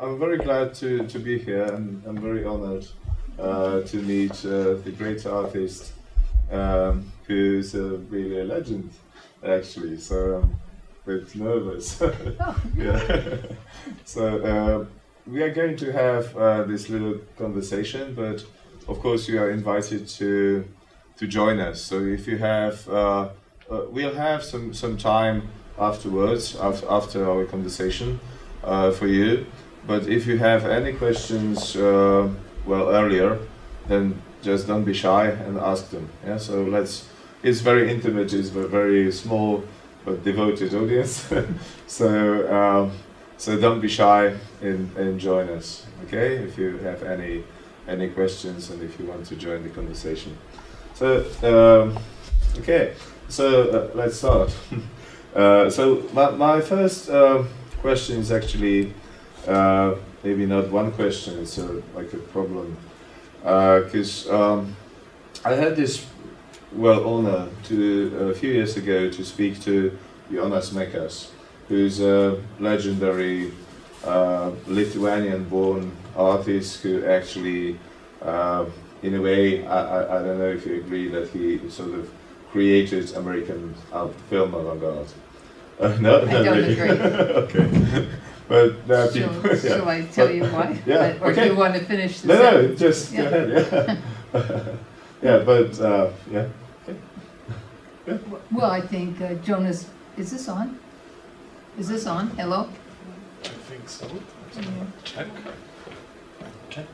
I'm very glad to, to be here and I'm very honored uh, to meet uh, the great artist um, who's uh, really a legend, actually. So I'm a bit nervous. yeah. so uh, we are going to have uh, this little conversation, but of course you are invited to to join us. So if you have, uh, uh, we'll have some some time afterwards after after our conversation uh, for you. But if you have any questions, uh, well earlier, then just don't be shy and ask them. Yeah. So let's. It's very intimate. It's a very small but devoted audience. so. Um, so don't be shy and, and join us, okay? If you have any any questions and if you want to join the conversation. So um, okay, so uh, let's start. uh, so my, my first uh, question is actually uh, maybe not one question. It's a, like a problem because um, I had this well honor to a few years ago to speak to Jonas Mekas who's a legendary uh, Lithuanian-born artist who actually, uh, in a way, I, I, I, don't know if you agree that he sort of created American uh, film avant-garde. Uh, no, I don't really. agree. okay. But there are people. Yeah. shall I tell but, you why? Yeah. Or okay. do you want to finish the No, sentence? no, just yeah. go ahead. Yeah. yeah, but uh, yeah. Okay. yeah. Well, I think uh, Jonas. Is this on? Is this on? Hello? I think so. Check. Check.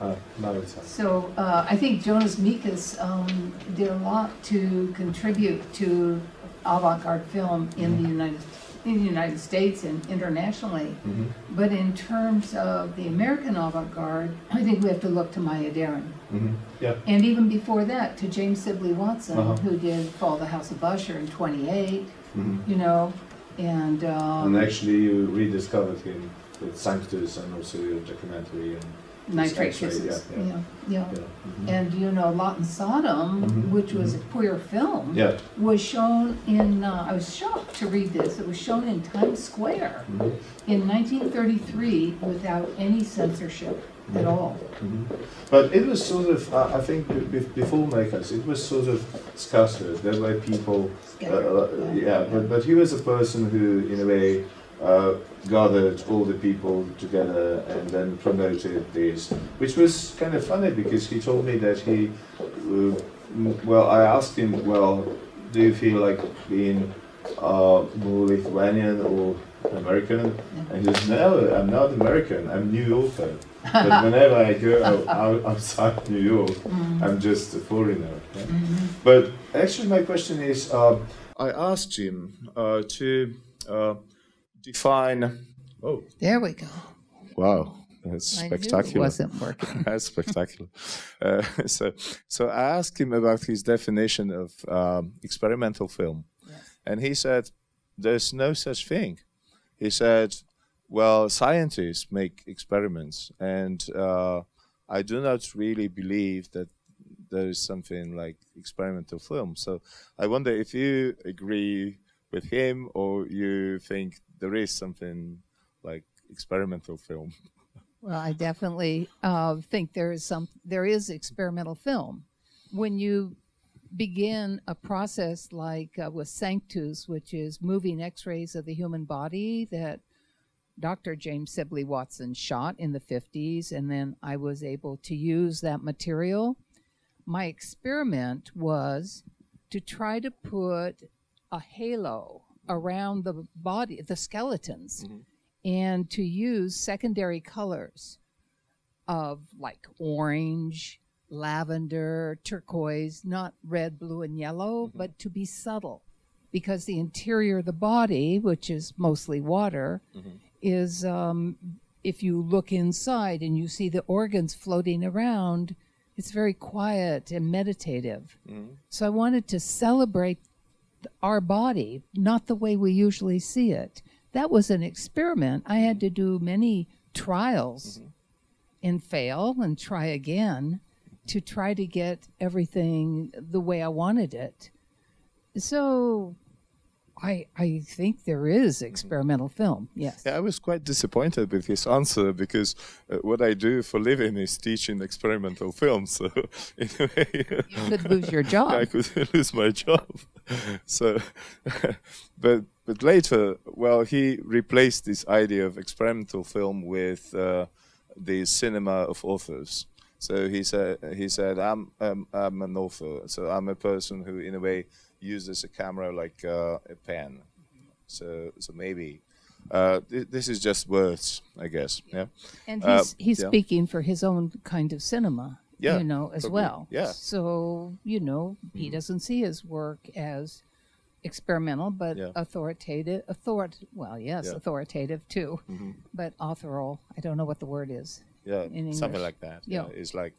Uh, no, it's on. So uh, I think Jonas Mekas, um, did a lot to contribute to avant-garde film in the United in the United States and internationally. Mhm. But in terms of the American avant-garde, I think we have to look to Maya Deren. Mhm. Yeah. And even before that, to James Sibley Watson, Uh-huh. who did Fall the House of Usher in 28, Mhm. you know, and, um, And actually, you rediscovered him with Sanctus and also your documentary and Nitrate X-ray, Kisses. yeah, yeah. Yeah, yeah. yeah. mhm. And, you know, Lot and Sodom, Mhm, which was a mhm. queer film, was shown in, uh, I was shocked to read this, it was shown in Times Square mhm, in 1933 without any censorship at Mhm. all. mhm. But it was sort of, uh, I think, be- be- before Mekas, it was sort of scattered. There were people, uh, uh, yeah, but, but he was a person who, in a way, uh, gathered all the people together and then promoted this, which was kind of funny because he told me that he, uh, well, I asked him, well, do you feel like being uh, more Lithuanian or American? And he says, no, I'm not American, I'm New Yorker. but whenever I go out, out, outside New York, Mhm. I'm just a foreigner. yeah. Mhm. But actually, my question is uh, I asked him uh, to uh, define. Oh, There we go. wow. That's I knew it spectacular. wasn't working. That's spectacular. Uh, so, so I asked him about his definition of um, experimental film, Yes. and he said, "There's no such thing." He said, "Well, scientists make experiments, and uh, I do not really believe that there is something like experimental film." So, I wonder if you agree with him, or you think there is something like experimental film. Well, I definitely uh, think there is some there is experimental film. When you begin a process like uh, with Sanctus, which is moving X-rays of the human body that Dr. James Sibley Watson shot in the 50s, and then I was able to use that material. My experiment was to try to put a halo around the body, the skeletons mm-hmm. and to use secondary colors of like orange, lavender, turquoise, not red, blue, and yellow, mm-hmm. but to be subtle. Because the interior of the body, which is mostly water, mm-hmm. is um, if you look inside and you see the organs floating around, it's very quiet and meditative. So I wanted to celebrate our body, not the way we usually see it. That was an experiment. I had to do many trials mm-hmm. and fail and try again to try to get everything the way I wanted it. So I, I think there is experimental film. Yes. Yeah, I was quite disappointed with his answer because uh, what I do for living is teaching experimental film. So in a way, You could lose your job. I could lose my job. so, but but later, well, he replaced this idea of experimental film with uh, the cinema of authors. So he said he said I'm um, I'm an author. So I'm a person who, in a way, uses a camera like uh, a pen. So so maybe. Uh, th- this is just words, I guess. Yeah. And Uh, he's he's yeah. speaking for his own kind of cinema, Yeah, you know, as probably. well. Yeah. So you know, he doesn't see his work as experimental, but Yeah. authoritative. Author. Well, yes, Yeah. Authoritative too, but authorial. I don't know what the word is. Yeah, something like that. Yeah. Yeah, it's like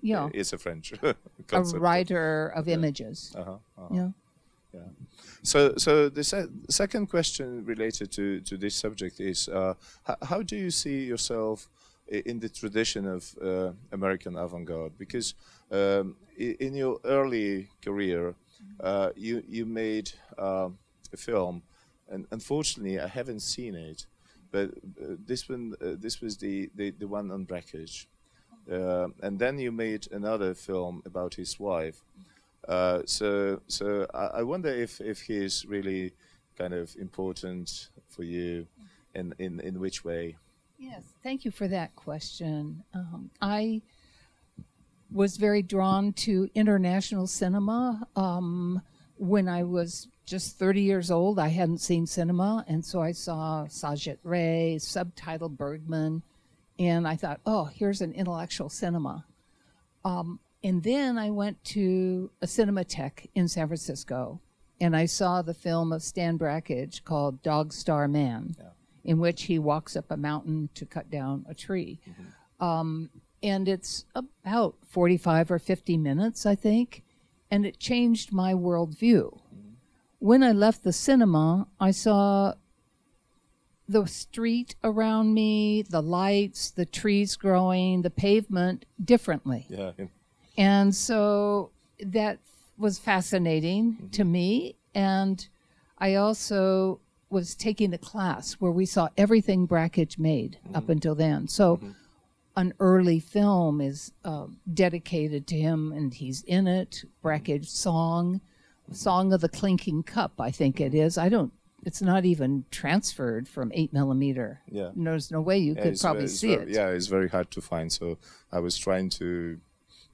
Yeah, It's a French a writer of images. Uh-huh, uh-huh. Yeah. Yeah. So, so the se- second question related to, to this subject is, uh, how do you see yourself in the tradition of uh, American avant-garde? Because um, in your early career, uh, you you made um, a film, and unfortunately, I haven't seen it. But uh, this one, uh, this was the, the, the one on Brakhage, uh, and then you made another film about his wife. Uh, so, so I, I wonder if if he is really kind of important for you, in in in which way? Yes, thank you for that question. Um, I was very drawn to international cinema. Um, when I was just 30 years old, I hadn't seen cinema, and so I saw Satyajit Ray, subtitle Bergman, and I thought, oh, here's an intellectual cinema. Um, and then I went to a Cinematheque in San Francisco, and I saw the film of Stan Brakhage called Dog Star Man, in which he walks up a mountain to cut down a tree. Um, and it's about 45 or 50 minutes, I think, and it changed my worldview. When I left the cinema, I saw the street around me, the lights, the trees growing, the pavement differently. Yeah, And so that was fascinating mm-hmm. to me. And I also was taking a class where we saw everything Brakhage made mm-hmm. up until then. So mm-hmm. an early film is uh, dedicated to him, and he's in it. Brakhage song, Song of the Clinking Cup, I think it is. I don't. It's not even transferred from eight millimeter. Yeah. There's no way you yeah, could probably see very- it. Yeah, it's very hard to find. So I was trying to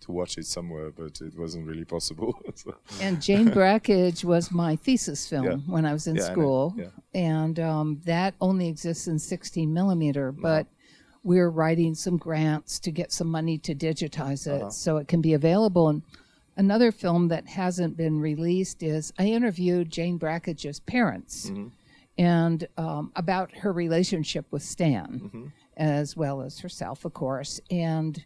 to watch it somewhere, but it wasn't really possible. so, And Jane Brakhage was my thesis film Yeah. when I was in Yeah, school, Yeah. and um, that only exists in 16 millimeter. But we're writing some grants to get some money to digitize Uh-huh. it so it can be available. And another film that hasn't been released is I interviewed Jane Brakhage's parents Mm-hmm. and um, about her relationship with Stan, Mm-hmm. as well as herself, of course. And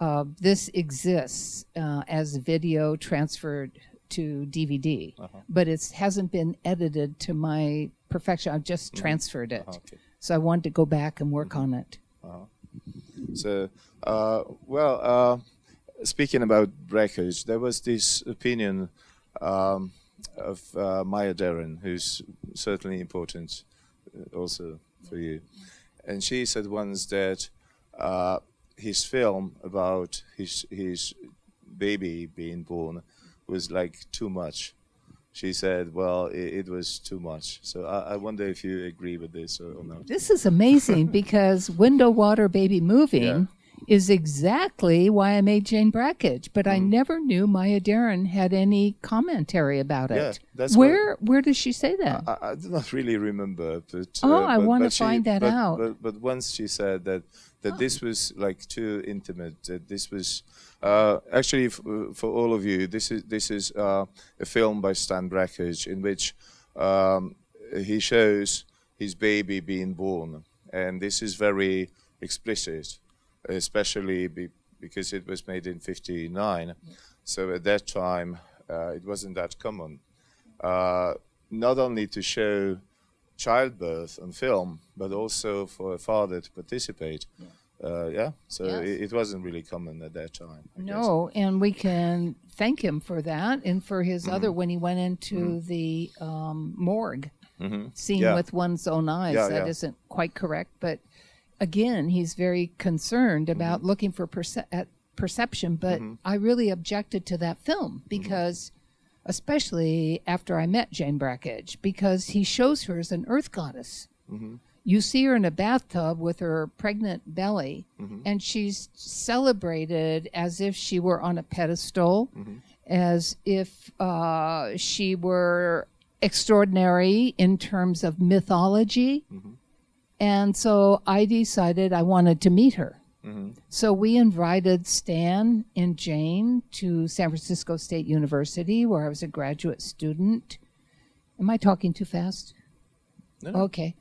uh, this exists uh, as video transferred to DVD, Uh-huh. but it hasn't been edited to my perfection. I've just transferred it. Uh-huh, okay. So I wanted to go back and work on it. So, uh, well, uh, speaking about Brakhage, there was this opinion um, of uh, Maya Deren, who's certainly important uh, also for you. And she said once that uh, his film about his, his baby being born was like too much. She said, well, it, it was too much. So I, I wonder if you agree with this or, or not. This is amazing because Window Water Baby Moving Yeah. Is exactly why I made Jane Brakhage, but Mm. I never knew Maya Deren had any commentary about it. Yeah, that's where where does she say that? I, I do not really remember, but Oh, uh, I but- wanna but she- find that but, out. But, but once she said that that this was like too intimate. That this was uh, actually f- for all of you. This is this is uh, a film by Stan Brakhage in which um, he shows his baby being born, and this is very explicit, especially be, because it was made in '59. So at that time, uh, it wasn't that common uh, not only to show childbirth on film, but also for a father to participate. Yeah, uh, yeah? so Yes. it, it wasn't really common at that time. I guess. No, and we can thank him for that and for his other when he went into the um, morgue seeing Yeah. with one's own eyes. Yeah, That not quite correct, but again, he's very concerned about Mm-hmm. looking for perce- at perception. But I really objected to that film Mm-hmm. because, especially after I met Jane Brakhage, because he shows her as an earth goddess. Mm-hmm. You see her in a bathtub with her pregnant belly, Mm-hmm. and she's celebrated as if she were on a pedestal, Mm-hmm. as if uh, she were extraordinary in terms of mythology. And so I decided I wanted to meet her. Mm-hmm. So we invited Stan and Jane to San Francisco State University, where I was a graduate student. Am I talking too fast? No. Okay.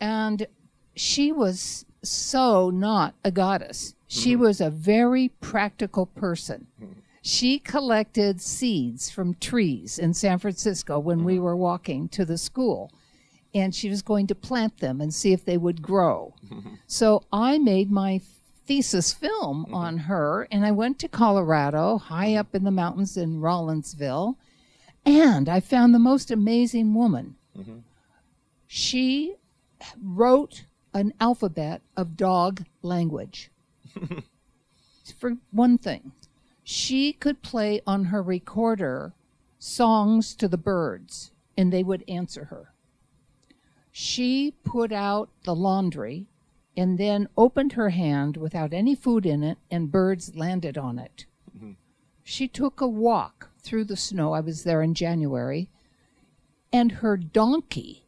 And she was so not a goddess. She mm-hmm. was a very practical person. Mm-hmm. She collected seeds from trees in San Francisco when we were walking to the school. And she was going to plant them and see if they would grow. So I made my thesis film mm-hmm. on her, and I went to Colorado, high mm-hmm. up in the mountains in Rollinsville, and I found the most amazing woman. Mm-hmm. She wrote an alphabet of dog language. For one thing, she could play on her recorder songs to the birds, and they would answer her. She put out the laundry and then opened her hand without any food in it, and birds landed on it. Mm-hmm. She took a walk through the snow. I was there in January, and her donkey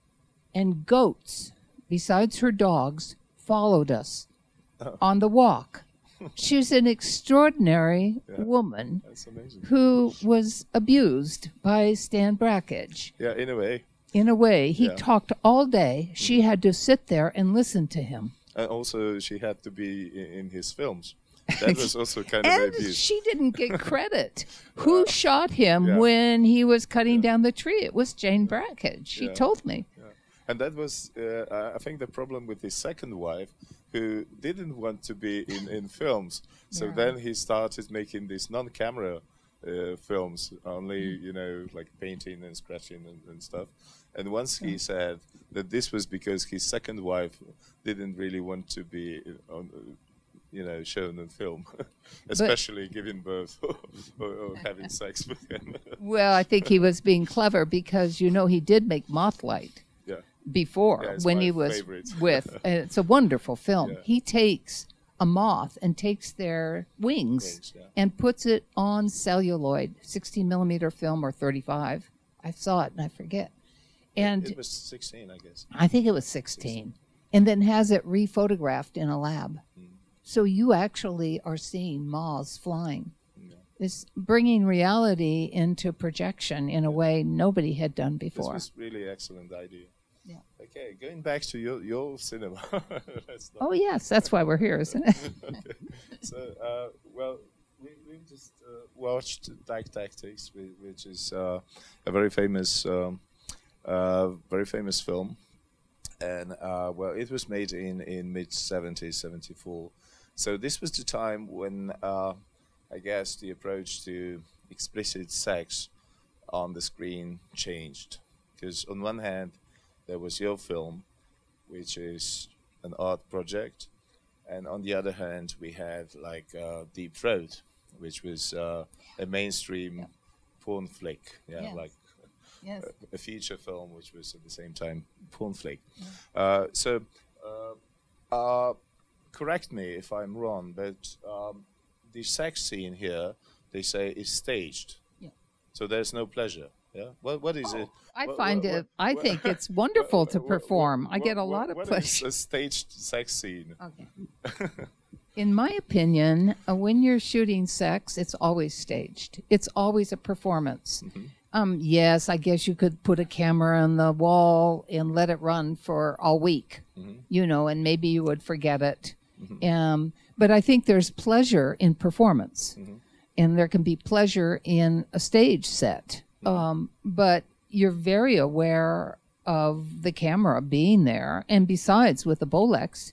and goats, besides her dogs, followed us oh. on the walk. She's an extraordinary woman That's amazing. who was abused by Stan Brakhage. Yeah, in a way. In a way, he Yeah. talked all day. She had to sit there and listen to him. And also, she had to be in, his films. That was also kind of And abuse. she didn't get credit. Who shot him Yeah. when he was cutting down the tree? It was Jane Brakhage. She Yeah. told me. And that was, uh, I think, the problem with his second wife, who didn't want to be in, in films. So Yeah. then he started making these non-camera uh, films, only Mm. you know, like painting and scratching and, and stuff. And once he said that this was because his second wife didn't really want to be on, uh, you know, shown in film, especially giving birth or, or, or having sex with him. Well, I think he was being clever because you know he did make Mothlight yeah. before Yeah, when he was favorite. with. and it's a wonderful film. Yeah. He takes a moth and takes their wings, Wings, yeah. and puts it on celluloid, 16 millimeter film or 35. I saw it and I forget. And it was 16, I guess. I think it was 16, and then has it rephotographed in a lab. Hmm. So you actually are seeing moths flying. It's bringing reality into projection in a way nobody had done before. This was really excellent idea. Yeah. Okay, going back to your your cinema. Oh, yes, that's why we're here, isn't it? okay. So, uh, well, we we just uh, watched Dyke Tactics, which is uh, a very famous, um, uh, very famous film, and uh, well, it was made in in mid seventies, seventy four. So this was the time when uh, I guess the approach to explicit sex on the screen changed, because on one hand there was your film, which is an art project, and on the other hand we had like uh, Deep Throat, which was uh, a mainstream porn flick, yeah, Yes. like yes. a feature film, which was at the same time porn flick. Uh, so, uh, uh, correct me if I'm wrong, but um, the sex scene here, they say, is staged. Yeah. So there's no pleasure. Yeah. What What is it? I What- find what- it, I what- think it's wonderful to perform. I get a lot of pleasure. a staged sex scene. Okay. In my opinion, uh, when you're shooting sex, it's always staged. It's always a performance. Um, yes, I guess you could put a camera on the wall and let it run for all week, you know, and maybe you would forget it. Um, but I think there's pleasure in performance, and there can be pleasure in a stage set. Mm-hmm. Um, but you're very aware of the camera being there, and besides, with the Bolex,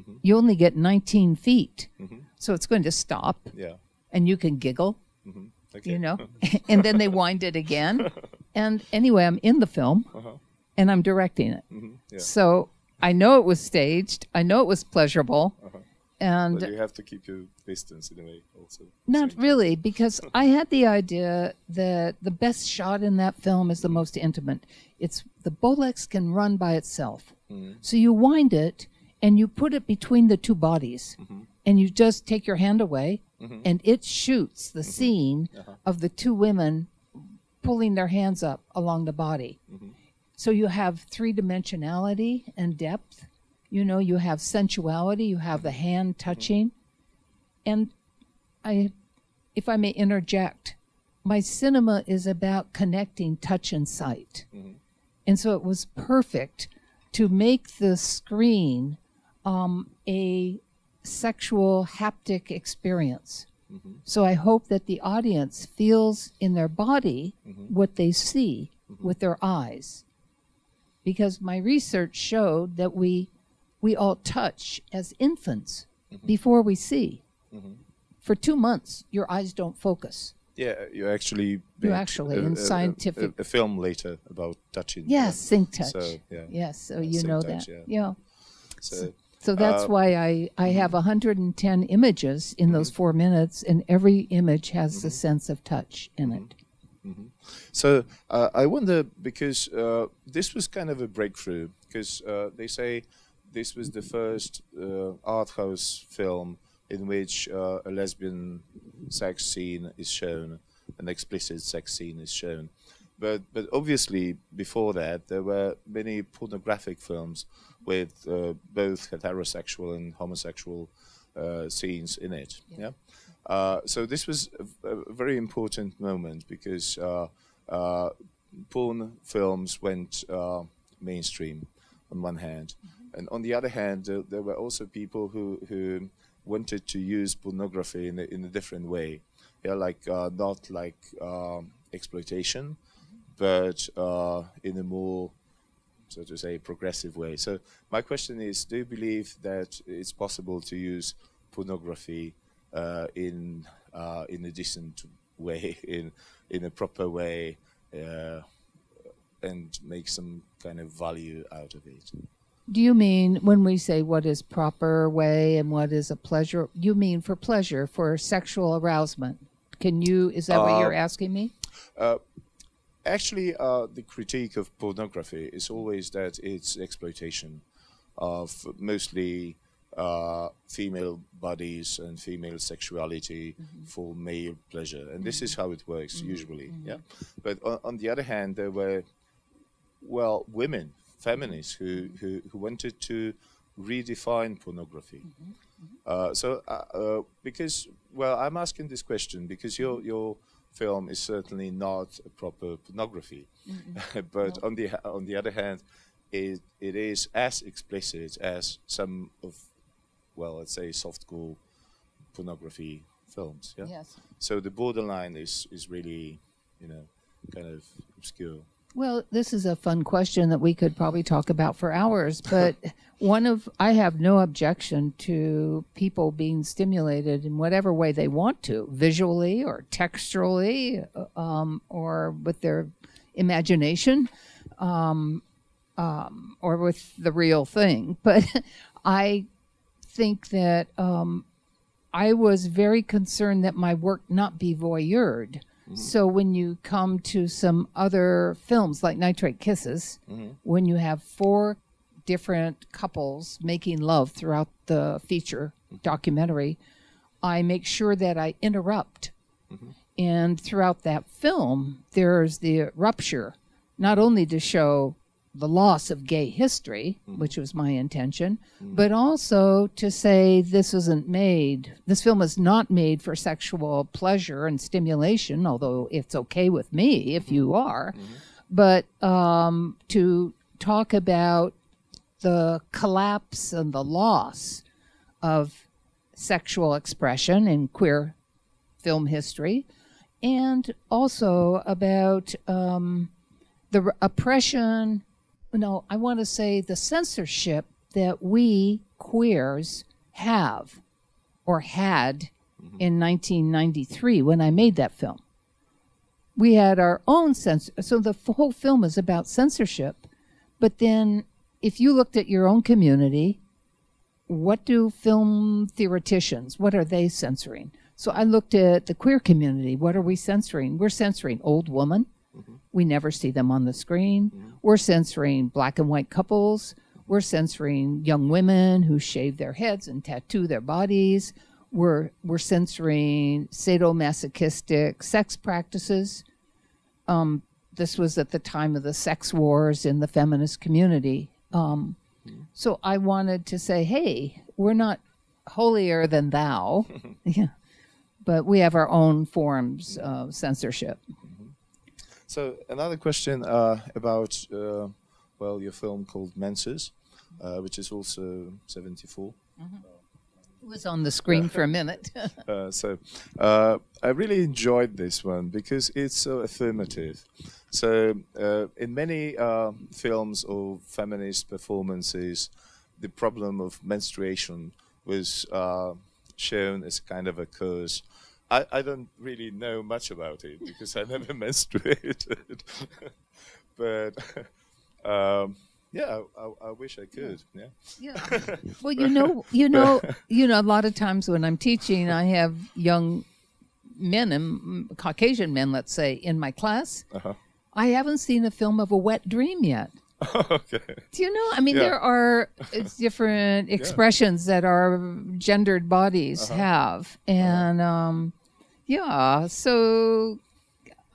mm-hmm. you only get 19 feet. Mm-hmm. So it's going to stop Yeah. and you can giggle Okay. you know, and then they wind it again. And anyway, I'm in the film uh-huh. and I'm directing it. Mhm, yeah. So I know it was staged. I know it was pleasurable. Uh-huh. And But you have to keep your distance in a way, also. not really, because I had the idea that the best shot in that film is the most intimate. It's the Bolex can run by itself. Mm-hmm. So you wind it and you put it between the two bodies mm-hmm. and you just take your hand away mm-hmm. and it shoots the scene uh-huh. of the two women pulling their hands up along the body. So you have three dimensionality and depth. You know, you have sensuality, you have the hand mm-hmm. touching. And I, if I may interject, my cinema is about connecting touch and sight. Mm-hmm. And so it was perfect to make the screen um, a sexual haptic experience. Mm-hmm. So I hope that the audience feels in their body what they see with their eyes. Because my research showed that we we all touch as infants before we see. For two months, your eyes don't focus. Yeah, you actually made actually, a, in a- scientific- a, a film later about touching. Yes, sync touch. So yeah. Yes, so Yeah, you know touch, that. yeah. Yeah. So So that's Uh, why I, I have 110 images in those four minutes, and every image has the sense of touch in it. So uh, I wonder because uh, this was kind of a breakthrough because uh, they say this was the first uh, art house film in which uh, a lesbian sex scene is shown, an explicit sex scene is shown. But but obviously before that there were many pornographic films with uh, both heterosexual and homosexual uh, scenes in it. Yeah. Uh, so this was a, a very important moment because uh, uh, porn films went uh, mainstream on one hand, and on the other hand, uh, there were also people who who wanted to use pornography in a, in a different way. Yeah, like uh, not like um, exploitation, but uh, in a more so to say, progressive way. So my question is, do you believe that it's possible to use pornography uh, in uh, in a decent way, in in a proper way, uh, and make some kind of value out of it? Do you mean when we say what is proper way and what is a pleasure? You mean for pleasure, for sexual arousement? Can you? Is that what Uh, you're asking me? Actually, uh, the critique of pornography is always that it's exploitation of mostly uh, female bodies and female sexuality for male pleasure, and this is how it works usually. Yeah, but on, on the other hand, there were well women, feminists who who, who wanted to redefine pornography. Uh, so, uh, uh, because well, I'm asking this question because your your film is certainly not a proper pornography, but on the on the other hand, it it is as explicit as some of, well, let's say softcore pornography films. Yeah. Yes. So the borderline is is really, you know, kind of obscure. Well, this is a fun question that we could probably talk about for hours, but one of I have no objection to people being stimulated in whatever way they want to, visually or texturally, uh, um, or with their imagination, um, um, or with the real thing. But I think that um, I was very concerned that my work not be voyeured. Mm-hmm. So when you come to some other films like Nitrate Kisses, mm-hmm. when you have four different couples making love throughout the feature mm-hmm. documentary, I make sure that I interrupt. And throughout that film, there's the rupture, not only to show the loss of gay history, which was my intention, but also to say this isn't made, this film is not made for sexual pleasure and stimulation, although it's okay with me if you are, but um, to talk about the collapse and the loss of sexual expression in queer film history, and also about um, the oppression. No, I want to say the censorship that we queers have or had mm-hmm. in 1993 when I made that film. we had our own censor. So the f- whole film is about censorship. But then, if you looked at your own community, what do film theoreticians? What are they censoring? So I looked at the queer community. What are we censoring? We're censoring old women. We never see them on the screen. We're censoring black and white couples. We're censoring young women who shave their heads and tattoo their bodies. We're we're censoring sadomasochistic sex practices. Um, this was at the time of the sex wars in the feminist community. Um, so I wanted to say, hey, we're not holier than thou, yeah, but we have our own forms of censorship. So another question uh, about uh, well your film called Menses, uh, which is also seventy four. It was on the screen for a minute. Uh, so uh, I really enjoyed this one because it's so affirmative. So uh, in many uh, films or feminist performances, the problem of menstruation was uh, shown as kind of a curse. I, I don't really know much about it because I never menstruated, but um, yeah, I, I, I wish I could. Yeah. yeah. Well, you know, you know, you know. A lot of times when I'm teaching, I have young men and Caucasian men, let's say, in my class. Uh-huh. I haven't seen a film of a wet dream yet. okay. Do you know? I mean, Yeah. there are different expressions that our gendered bodies Uh-huh. have, and um, yeah. So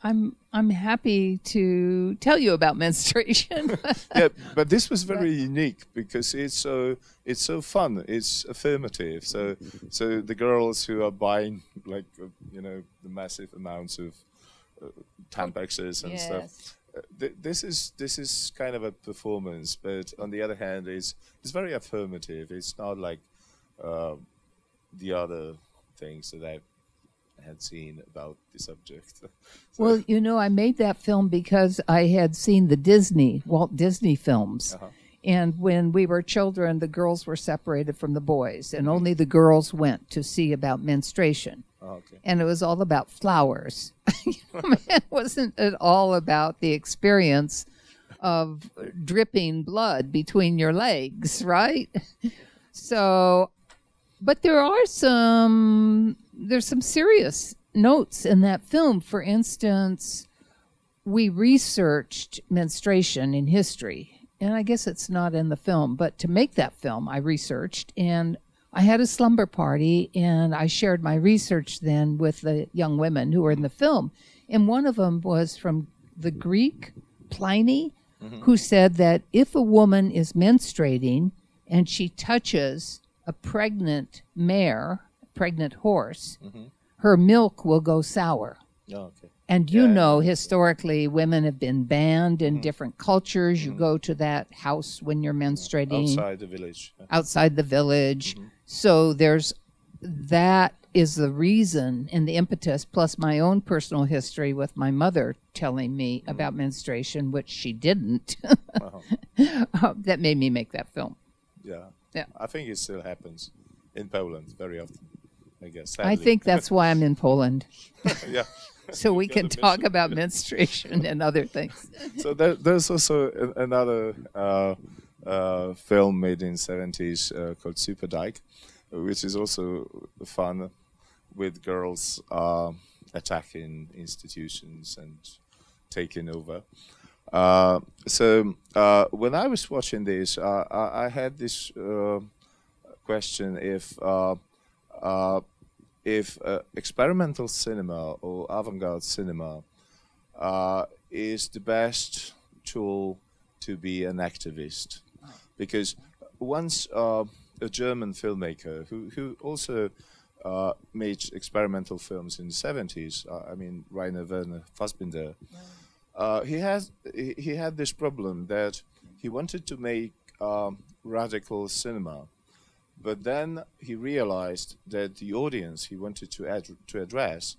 I'm I'm happy to tell you about menstruation. yeah, but this was very unique because it's so it's so fun. It's affirmative. So so the girls who are buying like uh, you know the massive amounts of uh, Tampaxes and stuff. Uh, th- this is this is kind of a performance, but on the other hand, it's it's very affirmative. It's not like uh, the other things that I had seen about the subject. So- Well, you know, I made that film because I had seen the Disney, Walt Disney films. Uh-huh. And when we were children, the girls were separated from the boys, and only the girls went to see about menstruation. Oh, okay. And it was all about flowers. It wasn't at all about the experience of dripping blood between your legs, right? So, but there are some there's some serious notes in that film. For instance, we researched menstruation in history, and I guess it's not in the film, but to make that film, I researched and I had a slumber party and I shared my research then with the young women who were in the film. And one of them was from the Greek, Pliny, mm-hmm. who said that if a woman is menstruating and she touches a pregnant mare, pregnant horse, her milk will go sour. Oh, okay. And you Yeah, Mm-hmm. know, historically, women have been banned in different cultures. You go to that house when you're menstruating Outside the village. Outside the village. Mm-hmm. So there's that is the reason and the impetus, plus my own personal history with my mother telling me Mm-hmm. about menstruation, which she didn't, Uh-huh. uh, that made me make that film. Yeah. Yeah. I think it still happens in Poland very often. I guess. I think that's why I'm in Poland, yeah. so we can talk mission. about menstruation and other things. So there, there's also another uh, uh, film made in 70s uh, called Super Dyke, which is also fun with girls uh, attacking institutions and taking over. Uh, so uh, when I was watching this, uh, I, I had this uh, question if uh, uh, if uh, experimental cinema or avant-garde cinema uh, is the best tool to be an activist, because once uh, a German filmmaker who who also uh, made experimental films in the 70s, uh, I mean Rainer Werner Fassbinder, uh, he has he, had this problem that he wanted to make um, radical cinema, but then he realized that the audience he wanted to ad- to address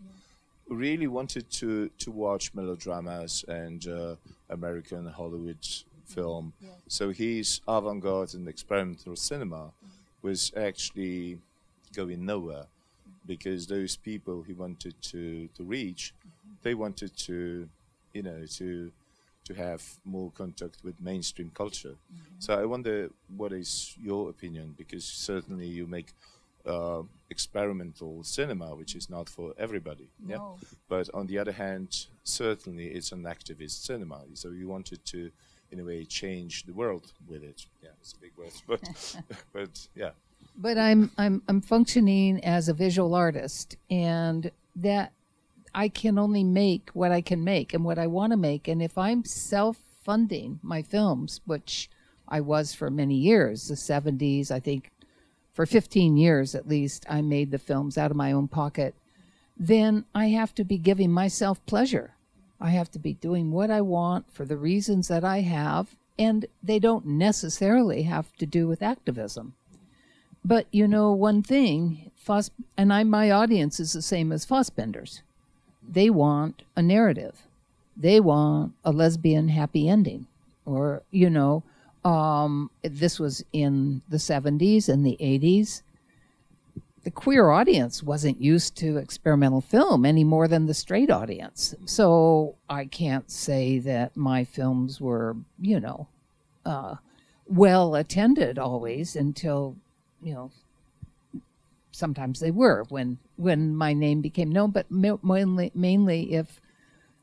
really wanted to to watch melodramas and uh, American Hollywood film. So his avant-garde and experimental cinema was actually going nowhere because those people he wanted to, to reach they wanted to, you know, to to have more contact with mainstream culture. So I wonder what is your opinion because certainly you make uh, experimental cinema, which is not for everybody. Yeah. No. But on the other hand, certainly it's an activist cinema. So you wanted to, in a way, change the world with it. Yeah, it's a big word, but but yeah. but I'm I'm I'm functioning as a visual artist, and that I can only make what I can make and what I want to make. And if I'm self-funding my films, which I was for many years, the '70s, I think, for 15 years at least, I made the films out of my own pocket. Then I have to be giving myself pleasure. I have to be doing what I want for the reasons that I have, and they don't necessarily have to do with activism. But you know, one thing, Foss, and I, my audience is the same as Fassbinder's. They want a narrative. They want a lesbian happy ending, or you know, um, this was in the '70s and the '80s. The queer audience wasn't used to experimental film any more than the straight audience. So I can't say that my films were, you know, uh, well attended always until you know sometimes they were when when my name became known but mainly mainly if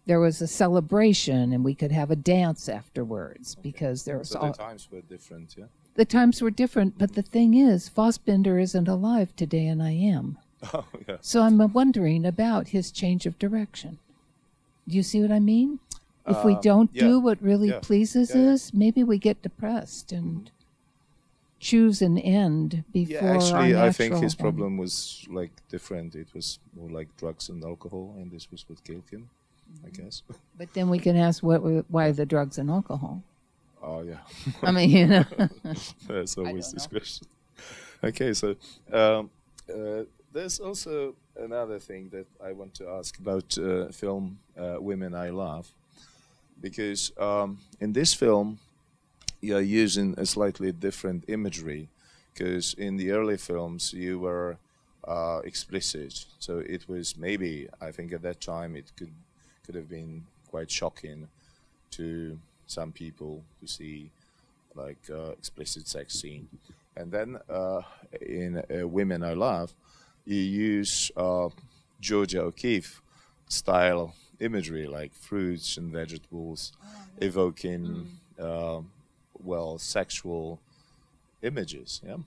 there was a celebration and we could have a dance afterwards because there was So all, the times were different, yeah. the times were different but the thing is Fassbinder isn't alive today and I am. Oh yeah. so I'm wondering about his change of direction. Do you see what I mean? If we Uh, don't yeah, do what really yeah, pleases us maybe we get depressed and choose an end before Yeah, actually, I think his end. problem was like different. It was more like drugs and alcohol, and this was what killed him, I Mm-hmm. guess. But then we can ask what why the drugs and alcohol. Oh yeah, I mean, you know, there's always this know. question. Okay, so um, uh, there's also another thing that I want to ask about uh, film uh, "Women I Love," because um, in this film you're using a slightly different imagery. Because in the early films you were uh, explicit, so it was maybe I think at that time it could could have been quite shocking to some people to see like uh, explicit sex scene. And then uh, in uh, Women I Love, you use uh, Georgia O'Keeffe style imagery like fruits and vegetables, evoking uh, well sexual images. Yeah.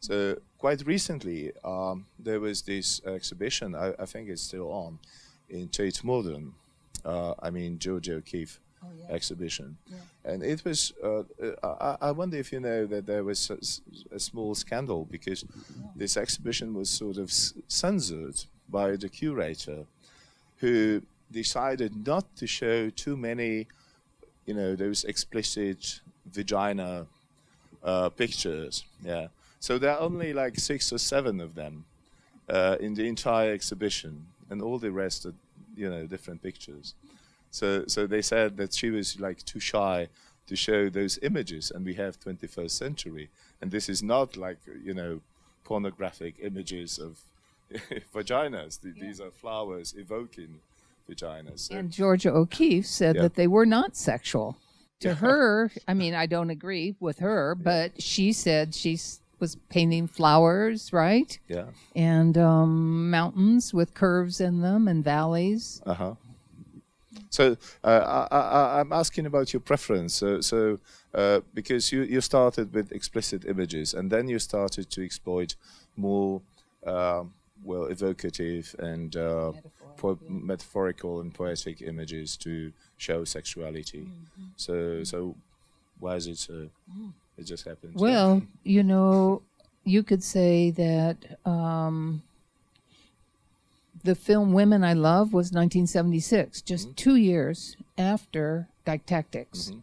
So quite recently, um, there was this exhibition. I, I think it's still on in Tate Modern. Uh, I mean Georgia O'Keeffe exhibition, and it was. Uh, uh, I, I wonder if you know that there was a small scandal because this exhibition was sort of s- censored by the curator, who decided not to show too many, you know, those explicit vagina uh, pictures. Yeah. So there are only like six or seven of them uh, in the entire exhibition, and all the rest are, you know, different pictures. So, so they said that she was like too shy to show those images, and we have 21st century, and this is not like you know, pornographic images of vaginas. Th- These are flowers evoking vaginas. So- and Georgia O'Keeffe said Yeah. that they were not sexual. To her, I mean, I don't agree with her, but she said she was painting flowers, right? yeah. And um, mountains with curves in them and valleys. Uh huh. So uh, I, I, I'm asking about your preference. So, so uh, because you, you started with explicit images, and then you started to exploit more, um, well, evocative and uh, po- metaphorical and poetic images to show sexuality. Mm-hmm. So, so why is it so? Mm. It just happens. Well, you know, you could say that um, the film Women I Love was 1976, just mm-hmm. two years after Dyke Tactics. Mm-hmm.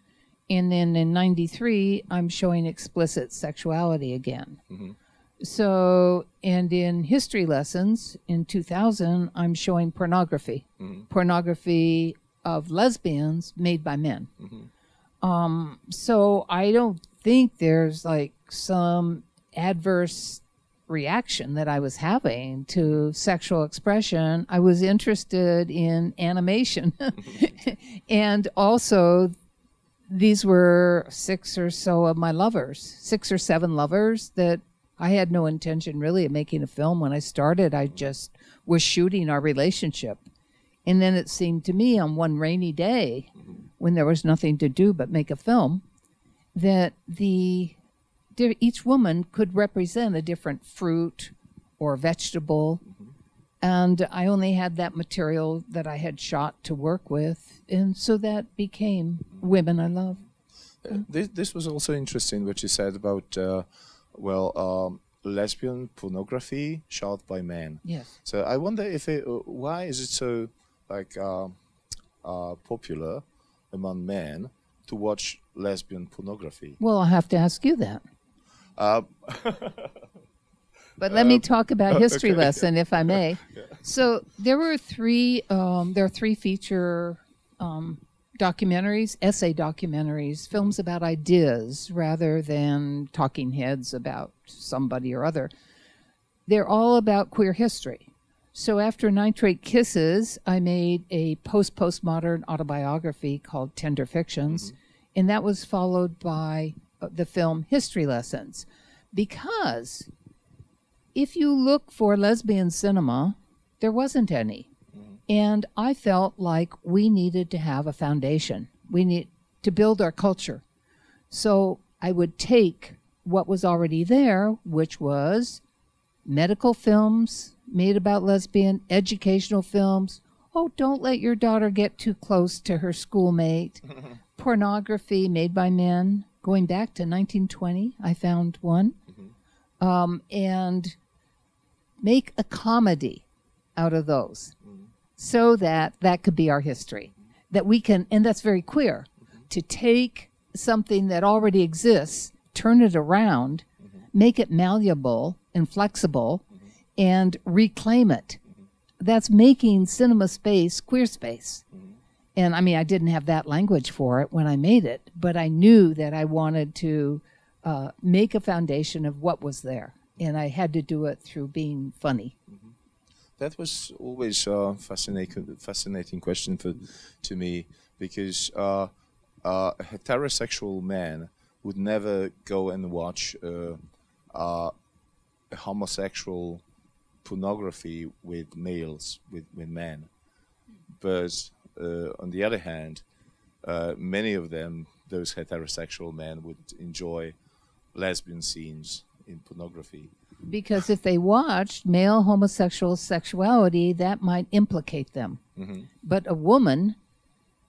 And then in 93, I'm showing explicit sexuality again. So, and in history lessons in 2000, I'm showing pornography, mm-hmm. pornography of lesbians made by men. Mm-hmm. Um, so I don't think there's like some adverse reaction that I was having to sexual expression, I was interested in animation. and also, these were six or so of my lovers, six or seven lovers that I had no intention really of making a film when I started. I just was shooting our relationship. And then it seemed to me on one rainy day when there was nothing to do but make a film that the each woman could represent a different fruit or vegetable and I only had that material that I had shot to work with, and so that became women I love. Uh, this, this was also interesting what you said about uh, well um, lesbian pornography shot by men. Yes. So I wonder if it, why is it so like uh, uh, popular among men to watch lesbian pornography? Well, I'll have to ask you that. Uh, But let me talk about history okay. lesson, if I may. So there were three. Um, there are three feature um, documentaries, essay documentaries, films about ideas rather than talking heads about somebody or other. They're all about queer history. So after Nitrate Kisses, I made a post postmodern autobiography called Tender Fictions, and that was followed by uh, the film History Lessons, because if you look for lesbian cinema, there wasn't any. And I felt like we needed to have a foundation. We need to build our culture. So I would take what was already there, which was medical films made about lesbian, educational films. Oh, don't let your daughter get too close to her schoolmate. Pornography made by men, going back to 1920, I found one. Um, and make a comedy out of those so that that could be our history that we can and that's very queer to take something that already exists turn it around make it malleable and flexible and reclaim it. That's making cinema space queer space. And i mean i didn't have that language for it when i made it but i knew that i wanted to uh, make a foundation of what was there. And i had to do it through being funny that was always a fascinating, fascinating question for, to me because uh, uh, a heterosexual man would never go and watch uh, homosexual pornography with males, with, with men. But uh, on the other hand, uh, many of them, those heterosexual men, would enjoy lesbian scenes in pornography. Because if they watched male homosexual sexuality, that might implicate them. Mm-hmm. But a woman,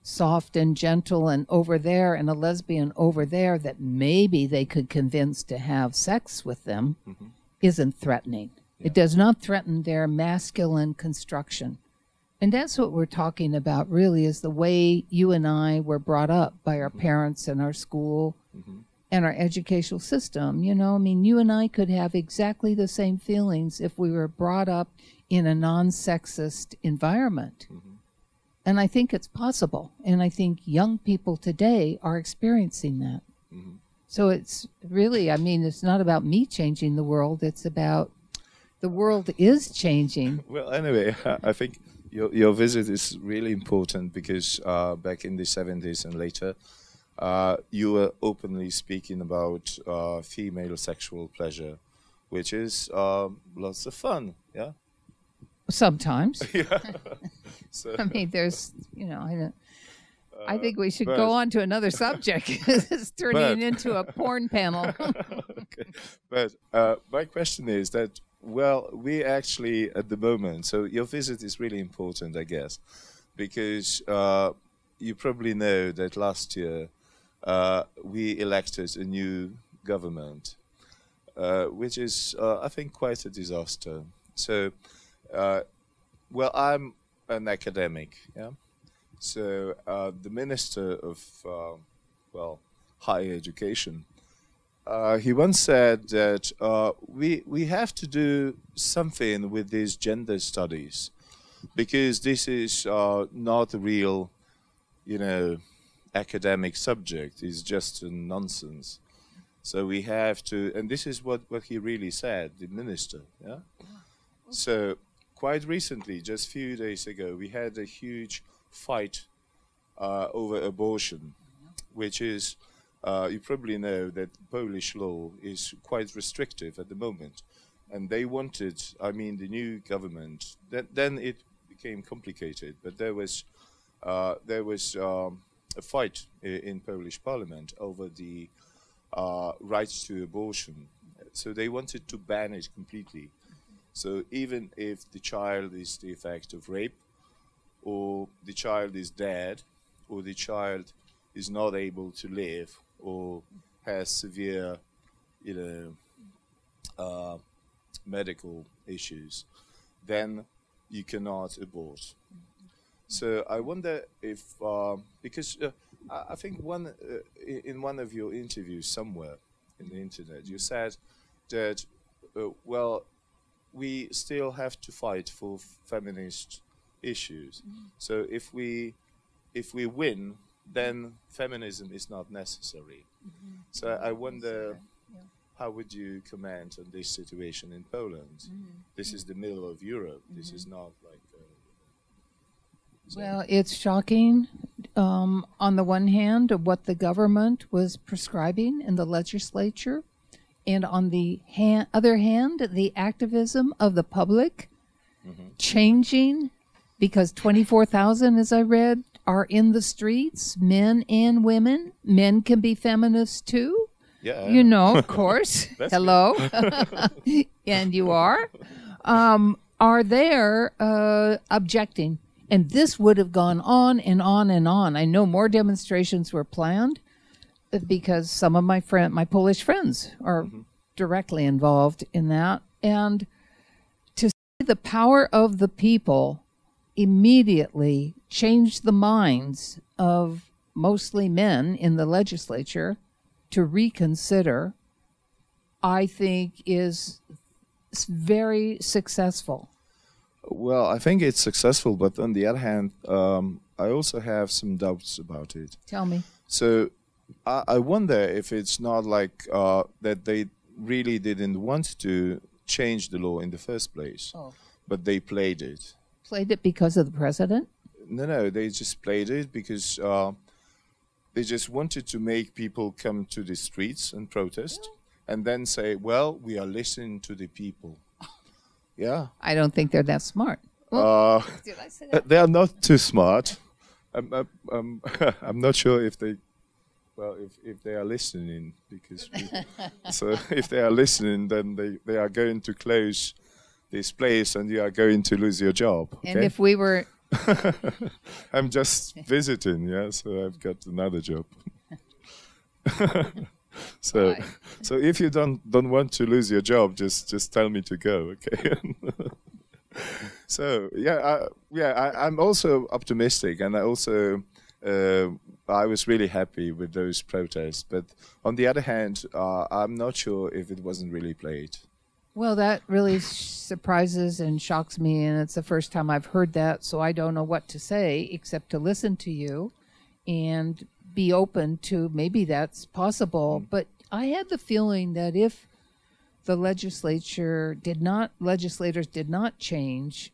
soft and gentle and over there, and a lesbian over there that maybe they could convince to have sex with them, mm-hmm. isn't threatening. It does not threaten their masculine construction. And that's what we're talking about, really, is the way you and I were brought up by our mm-hmm. parents and our school and our educational system. You know, I mean, you and I could have exactly the same feelings if we were brought up in a non sexist environment. And I think it's possible. And I think young people today are experiencing that. So it's really, I mean, it's not about me changing the world, it's about the world is changing. Well, anyway, I think your, your visit is really important because uh, back in the 70s and later, uh, you were openly speaking about uh, female sexual pleasure, which is um, lots of fun. Yeah. Sometimes. yeah. so, I mean, there's, you know, I don't. I Uh, think we should but- go on to another subject. it's turning But- into a porn panel. okay. But uh, my question is that, well, we actually, at the moment, so your visit is really important, I guess, because uh, you probably know that last year uh, we elected a new government, uh, which is, uh, I think, quite a disaster. So, uh, well, I'm an academic, yeah. So uh, the minister of, well, higher education, he once said that we we have to do something with these gender studies because this is uh, not real, you know, academic subject. is just a nonsense. So we have to, and this is what, what he really said, the minister. Yeah. So quite recently, just a few days ago, we had a huge fight uh, over abortion, which is, uh, you probably know that Polish law is quite restrictive at the moment. And they wanted, I mean, the new government, that, then it became complicated, but there was, uh, there was um, a fight in Polish parliament over the uh, rights to abortion. So they wanted to ban it completely. So even if the child is the effect of rape, or the child is dead, or the child is not able to live, or has severe, you know, uh, medical issues, then you cannot abort. So I wonder if, um, because uh, I think one uh, in one of your interviews somewhere in the internet, you said that, uh, well, we still have to fight for feminist issues. So if we if we win, then feminism is not necessary. So I wonder how would you comment on this situation in Poland? This is the middle of Europe. This is not like. So- Well, it's shocking um, on the one hand of what the government was prescribing in the legislature, and on the han- other hand, the activism of the public changing because 24,000, as I read, are in the streets, men and women. Men can be feminists too. yeah, You know, of course. Hello. and you are. Um, are there uh, objecting? And this would have gone on and on and on. I know more demonstrations were planned because some of my friend, my Polish friends, are mm-hmm. directly involved in that. And to see the power of the people immediately change the minds of mostly men in the legislature to reconsider, I think is very successful. Well, I think it's successful, but on the other hand, um, I also have some doubts about it. Tell me. So I, I wonder if it's not like uh, that they really didn't want to change the law in the first place, Oh. but they played it. Played it because of the president? No, no, they just played it because uh, they just wanted to make people come to the streets and protest, and then say, "Well, we are listening to the people." Yeah. I don't think they're that smart. Uh, Did I say Uh, they are not too smart. I'm, I'm, I'm, I'm not sure if they, well, if, if they are listening, because we, so if they are listening, then they, they are going to close this place and you are going to lose your job. And if we were, I'm just visiting, yeah, so I've got another job. so, Right. so if you don't don't want to lose your job, just just tell me to go, okay? so yeah, I, yeah, I, I'm also optimistic, and I also uh, I was really happy with those protests. But on the other hand, uh, I'm not sure if it wasn't really played. well, that really surprises and shocks me. And it's the first time I've heard that. So I don't know what to say except to listen to you and be open to maybe that's possible. Mm-hmm. But I had the feeling that if the legislature did not, legislators did not change,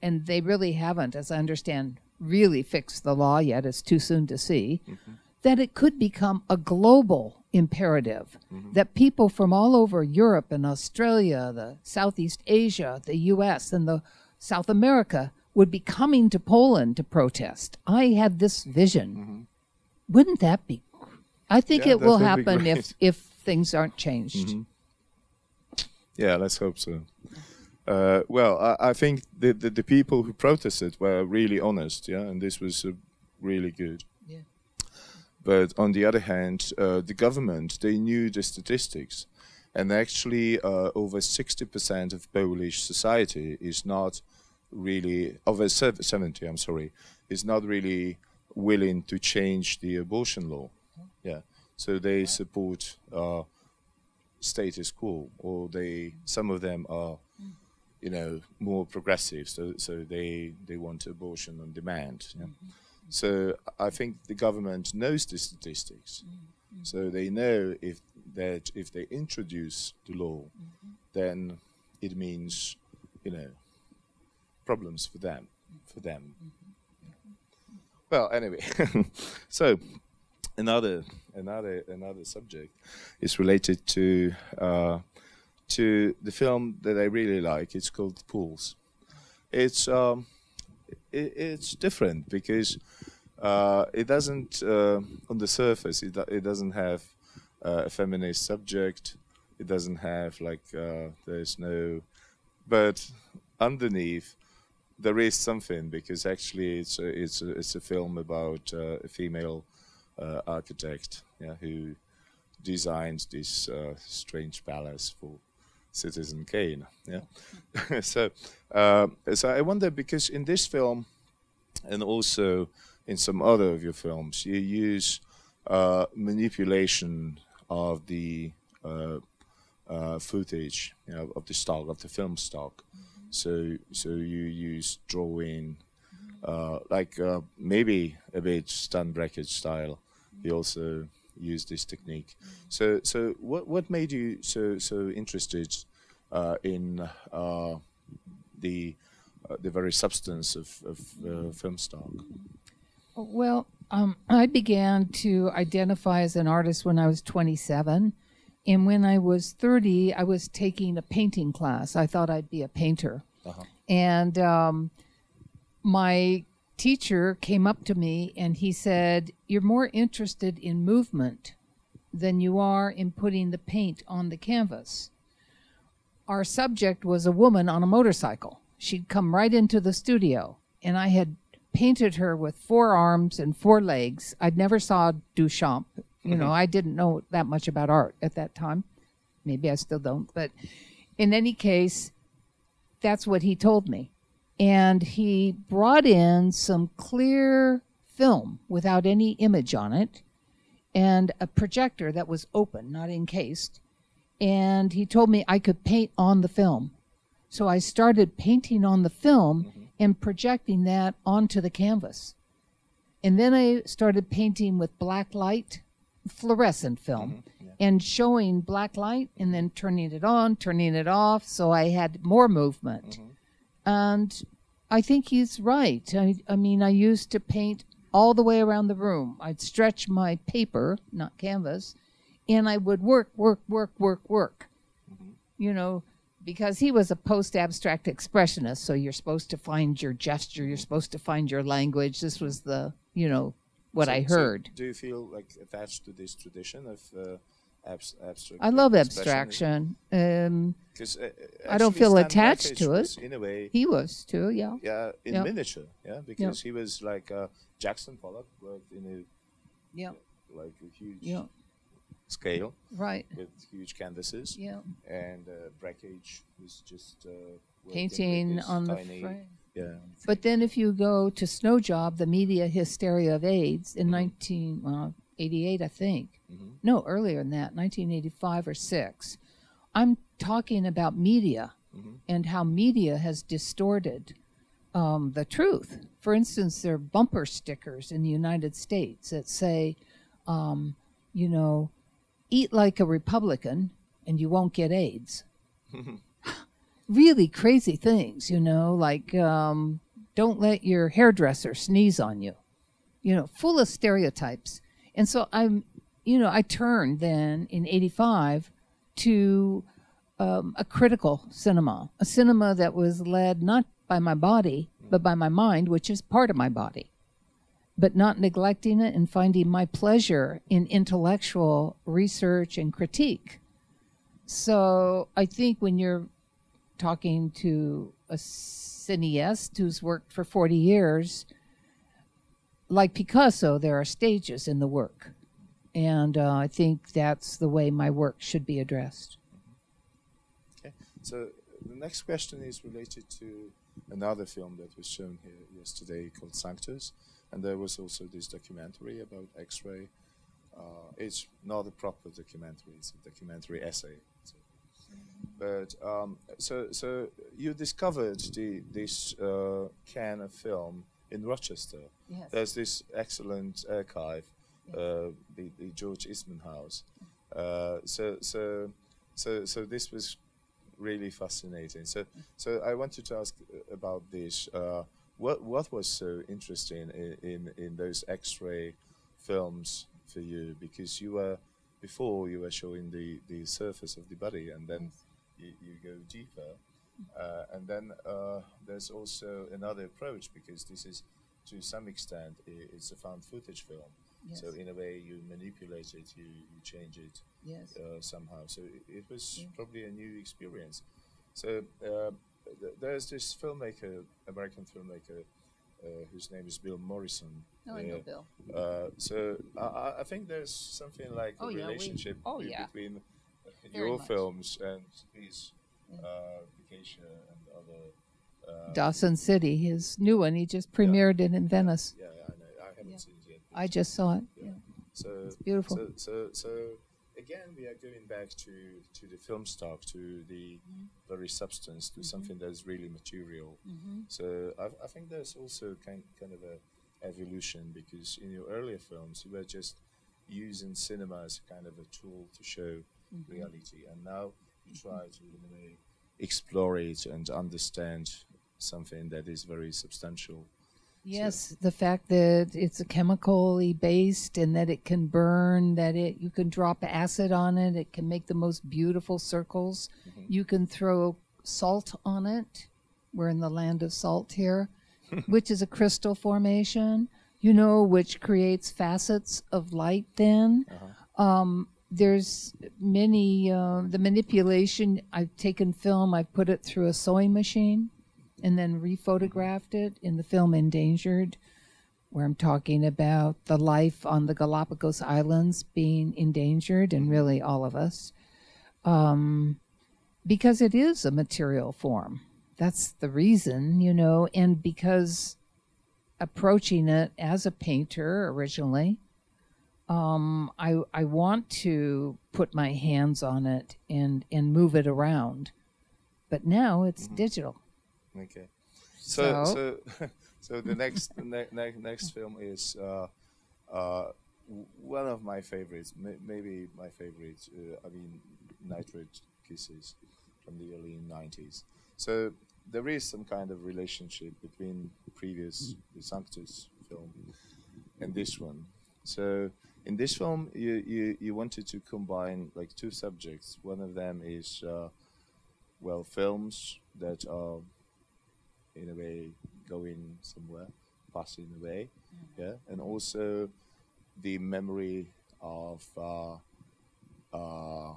and they really haven't, as I understand, really fixed the law yet, it's too soon to see, mm-hmm. that it could become a global imperative mm-hmm. that people from all over Europe and Australia, the Southeast Asia, the US, and the South America would be coming to Poland to protest. I had this vision. Wouldn't that be? I think Yeah, it will happen if if things aren't changed. Yeah, let's hope so. Uh, well, I, I think the, the the people who protested were really honest, yeah, and this was uh, really good. Yeah. But on the other hand, uh, the government they knew the statistics, and actually uh, over sixty percent of Polish society is not really over seventy. I'm sorry, is not really willing to change the abortion law. Yeah, so they support. Uh, status quo, or they some of them are, mm-hmm. you know, more progressive. So so they they want abortion on demand. Yeah? Mm-hmm. So I think the government knows the statistics, mm-hmm. so they know if that if they introduce the law, then it means, you know, problems for them, for them. Well, anyway, so another another another subject is related to uh, to the film that I really like. It's called Pools. It's um, it, it's different because uh, it doesn't uh, on the surface it, it doesn't have uh, a feminist subject. It doesn't have like uh, there's no, but underneath there is something because actually it's a, it's a, it's a film about uh, a female uh, architect yeah, who designed this uh, strange palace for Citizen Kane. Yeah, so uh, so I wonder because in this film and also in some other of your films you use uh, manipulation of the uh, footage, you know, of the stock of the film stock. So so you use drawing, uh, like uh, maybe a bit Stan Brakhage style. You also use this technique. So so what what made you so so interested uh, in uh, the uh, the very substance of, of uh, film stock? Well, um, I began to identify as an artist when I was 27. And when I was 30, I was taking a painting class. I thought I'd be a painter. Uh-huh. And um, my teacher came up to me and he said, You're more interested in movement than you are in putting the paint on the canvas. Our subject was a woman on a motorcycle. She'd come right into the studio, and I had painted her with four arms and four legs. I'd never saw Duchamp. You know, mm-hmm. I didn't know that much about art at that time. Maybe I still don't. But in any case, that's what he told me. And he brought in some clear film without any image on it and a projector that was open, not encased. And he told me I could paint on the film. So I started painting on the film mm-hmm. and projecting that onto the canvas. And then I started painting with black light, fluorescent film, mm-hmm. and showing black light and then turning it on, turning it off. So I had more movement. Mm-hmm. And I think he's right. I, I mean, I used to paint all the way around the room. I'd stretch my paper, not canvas, and I would work, work, work, work, work. Mm-hmm. You know, because he was a post abstract expressionist, so you're supposed to find your gesture, you're supposed to find your language. This was the, you know, what So- I so heard. do you feel like attached to this tradition of uh, abs- abstract? I love abstraction. Um, 'Cause, uh, I don't feel Stan attached to it. In a way, he was too, yeah. yeah, in Yeah. miniature, yeah, because he was like uh, Jackson Pollock worked in a Yeah, like a huge yeah, scale right. with huge canvases, Yeah. and uh, Brakhage was just uh, Painting on the frame. Yeah. But then if you go to Snow Job, the media hysteria of AIDS in 19, well, 88, I think. Mhm. No, earlier than that, 1985 or 6. I'm talking about media Mhm. and how media has distorted um, the truth. For instance, there are bumper stickers in the United States that say, um, you know, eat like a Republican and you won't get AIDS. really crazy things, you know, like um, don't let your hairdresser sneeze on you, you know, full of stereotypes. And so I'm, you know, I turned then in 85 to um, a critical cinema, a cinema that was led not by my body, but by my mind, which is part of my body, but not neglecting it and finding my pleasure in intellectual research and critique. So I think when you're talking to a cineast who's worked for 40 years, like Picasso, there are stages in the work. And uh, I think that's the way my work should be addressed. Okay. So the next question is related to another film that was shown here yesterday called Sanctus, and there was also this documentary about X-ray. Uh, it's not a proper documentary; it's a documentary essay. But um, so so you discovered the, this uh, can of film in Rochester. Yes. There's this excellent archive, uh, the, the George Eastman House. Uh, so so so so this was really fascinating. So so I wanted to ask about this. Uh, what what was so interesting in, in, in those X-ray films for you? Because you were before you were showing the, the surface of the body, and then you, you go deeper. Uh, and then uh, there's also another approach because this is to some extent it's a found footage film. So in a way you manipulate it, you, you change it Yes. uh, somehow. So it, it was Yeah. probably a new experience. So uh, th- there's this filmmaker, American filmmaker, uh, whose name is Bill Morrison. Oh, I know Uh, Bill. uh, so I- I, think there's something like Oh, a yeah, we- relationship oh, be- yeah. between Very your much. films and his Yeah. uh, Decasia and other. Uh, Dawson City, his new one. He just premiered it in Venice. Yeah, I know. I haven't Yeah. seen it yet. I just saw it. Yeah. Yeah. So It's beautiful. So, so, so again, we are going back to, to the film stock, to the Mm-hmm. very substance, to something that's really material. Mm-hmm. So I, I think there's also kind, kind of a evolution because in your earlier films, you were just using cinema as a kind of a tool to show Mm-hmm. reality, and now you try to in a way explore it and understand something that is very substantial. Yes, the fact that it's a chemically based and that it can burn, that it you can drop acid on it, it can make the most beautiful circles. You can throw salt on it. We're in the land of salt here, which is a crystal formation, you know, which creates facets of light then. Um, there's many uh, the manipulation i've taken film i've put it through a sewing machine and then rephotographed it in the film endangered where i'm talking about the life on the galapagos islands being endangered and really all of us. Um, because it is a material form. That's the reason you know and because approaching it as a painter originally um, I I want to put my hands on it and and move it around, but now it's digital. Okay. So So- so so the next ne- ne- next film is uh, uh, one of my favorites, may- maybe my favorite. Uh, I mean, Nitrate Kisses from the early '90s. So there is some kind of relationship between previous the Sanctus film and this one. So in this film, you, you, you wanted to combine like two subjects. One of them is uh, well films that are in a way going somewhere, passing away, yeah, and also the memory of uh, uh,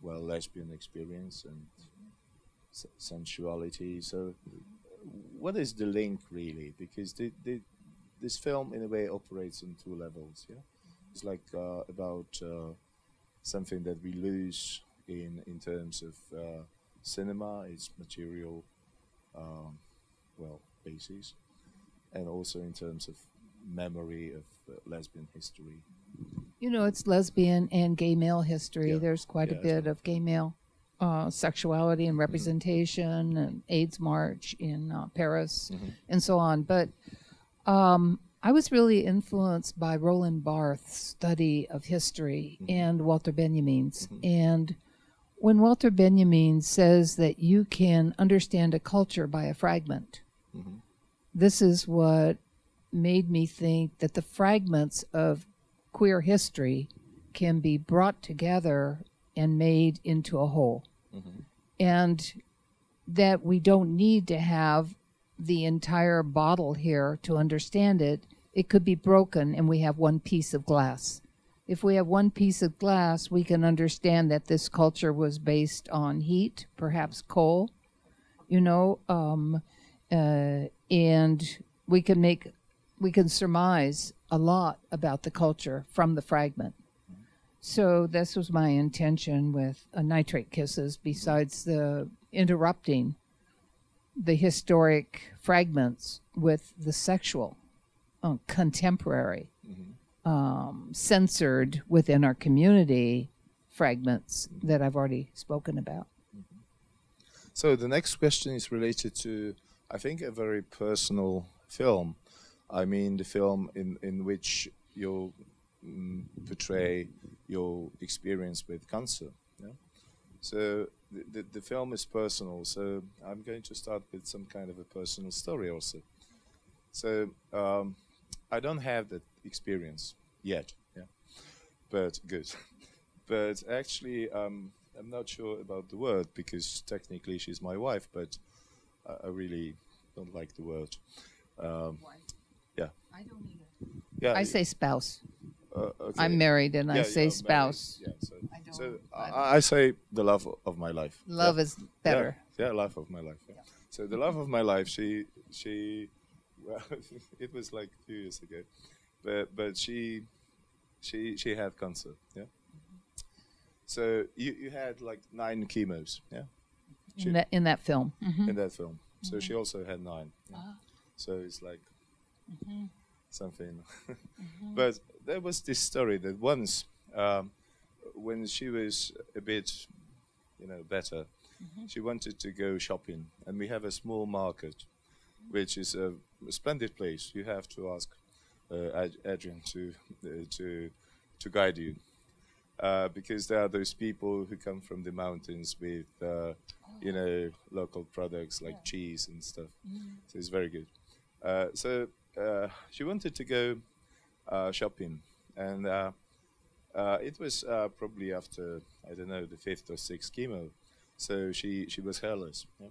well lesbian experience and s- sensuality. So, what is the link really? Because the, the, this film in a way operates on two levels. Yeah, it's like uh, about uh, something that we lose in in terms of uh, cinema, its material, um, well, basis, and also in terms of memory of uh, lesbian history. You know, it's lesbian and gay male history. Yeah. There's quite Yeah, a bit of gay male uh, sexuality and representation, and AIDS March in uh, Paris, and so on. But um, I was really influenced by Roland Barthes' study of history mm-hmm. and Walter Benjamin's. Mm-hmm. And when Walter Benjamin says that you can understand a culture by a fragment, mm-hmm. this is what made me think that the fragments of queer history can be brought together and made into a whole. And that we don't need to have the entire bottle here to understand it. It could be broken and we have one piece of glass. If we have one piece of glass, we can understand that this culture was based on heat, perhaps coal, you know, um, uh, and we can make, we can surmise a lot about the culture from the fragment. So this was my intention with uh, nitrate kisses. Besides the interrupting the historic fragments with the sexual, uh, contemporary, um, censored within our community fragments that I've already spoken about. So the next question is related to, I think, a very personal film. I mean, the film in, in which you mm, portray your experience with cancer. Yeah? So the, the, the film is personal. So I'm going to start with some kind of a personal story also. So um, I don't have that experience yet. Yeah, but good. but actually, um, I'm not sure about the word because technically she's my wife, but I, I really don't like the word. Um, yeah. I don't either. yeah. I say spouse. uh, okay. I'm married and I say you're married. spouse. Yeah, so, Don't, so I, I say the love of my life. Love yeah. is better. Yeah, yeah, love of my life. Yeah. So the love of my life, she she, well, it was like a few years ago, but but she she she had cancer. Yeah. So you you had like nine chemos. Yeah. She- In that, in that film. Mhm. in that film. So she also had nine. Ah. So it's like Mm-hmm. something. but there was this story that once, um, when she was a bit, you know, better, Mm-hmm. she wanted to go shopping, and we have a small market, which is a, a splendid place. You have to ask uh, Adrian to uh, to to guide you. Uh, because there are those people who come from the mountains with, uh, you know, local products like cheese and stuff. So it's very good. Uh, so uh, she wanted to go uh, shopping, and uh, it was uh, probably after I don't know the fifth or sixth chemo. So she she was hairless. Yeah?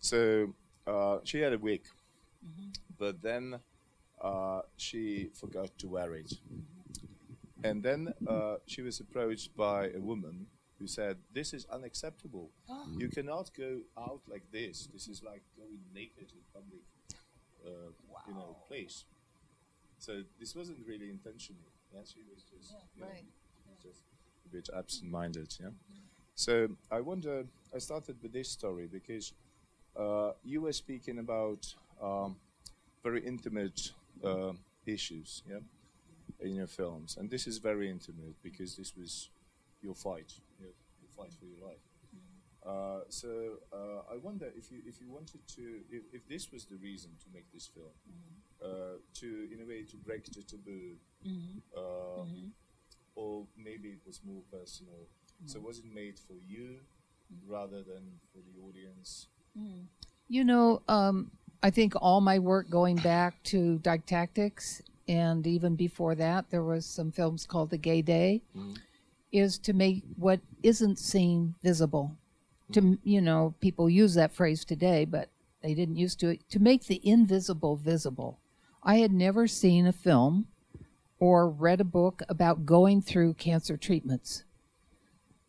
So uh, she had a wig, but then uh, she forgot to wear it. And then uh, she was approached by a woman who said, "This is unacceptable. You cannot go out like this. This is like going naked in public, uh, you know, place." So this wasn't really intentional. Yeah, she was just, know, right. just a bit absent-minded. Yeah. So I wonder. I started with this story because uh, you were speaking about um, very intimate uh, issues. Yeah in your films, and this is very intimate because this was your fight, your, your fight for your life. Uh, so uh, I wonder if you if you wanted to if, if this was the reason to make this film, uh, to in a way to break the taboo, Mm-hmm. uh, mm-hmm. or maybe it was more personal. So was it mm-hmm. made for you rather than for the audience? You know, um, I think all my work going back to Dyke Tactics and even before that, there was some films called The Gay Day, is to make what isn't seen visible. To you know, people use that phrase today, but they didn't used to it to make the invisible visible. I had never seen a film or read a book about going through cancer treatments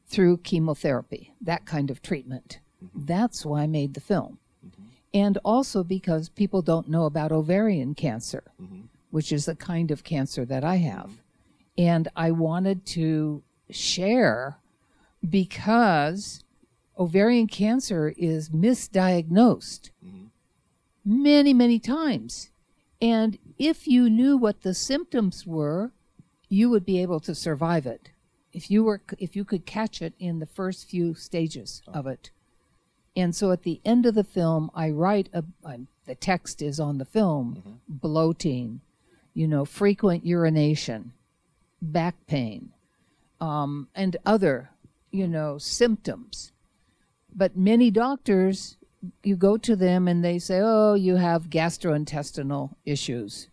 through chemotherapy, that kind of treatment. Mm-hmm. That's why I made the film. Mm-hmm. And also because people don't know about ovarian cancer, mm-hmm. which is the kind of cancer that I have. And I wanted to share because ovarian cancer is misdiagnosed many, many times. And if you knew what the symptoms were, you would be able to survive it. If you were if you could catch it in the first few stages of it. And so at the end of the film, I write a, I'm- the text is on the film, bloating, you know, frequent urination, back pain, um, and other, you know, symptoms. But many doctors, you go to them and they say, oh, you have gastrointestinal issues.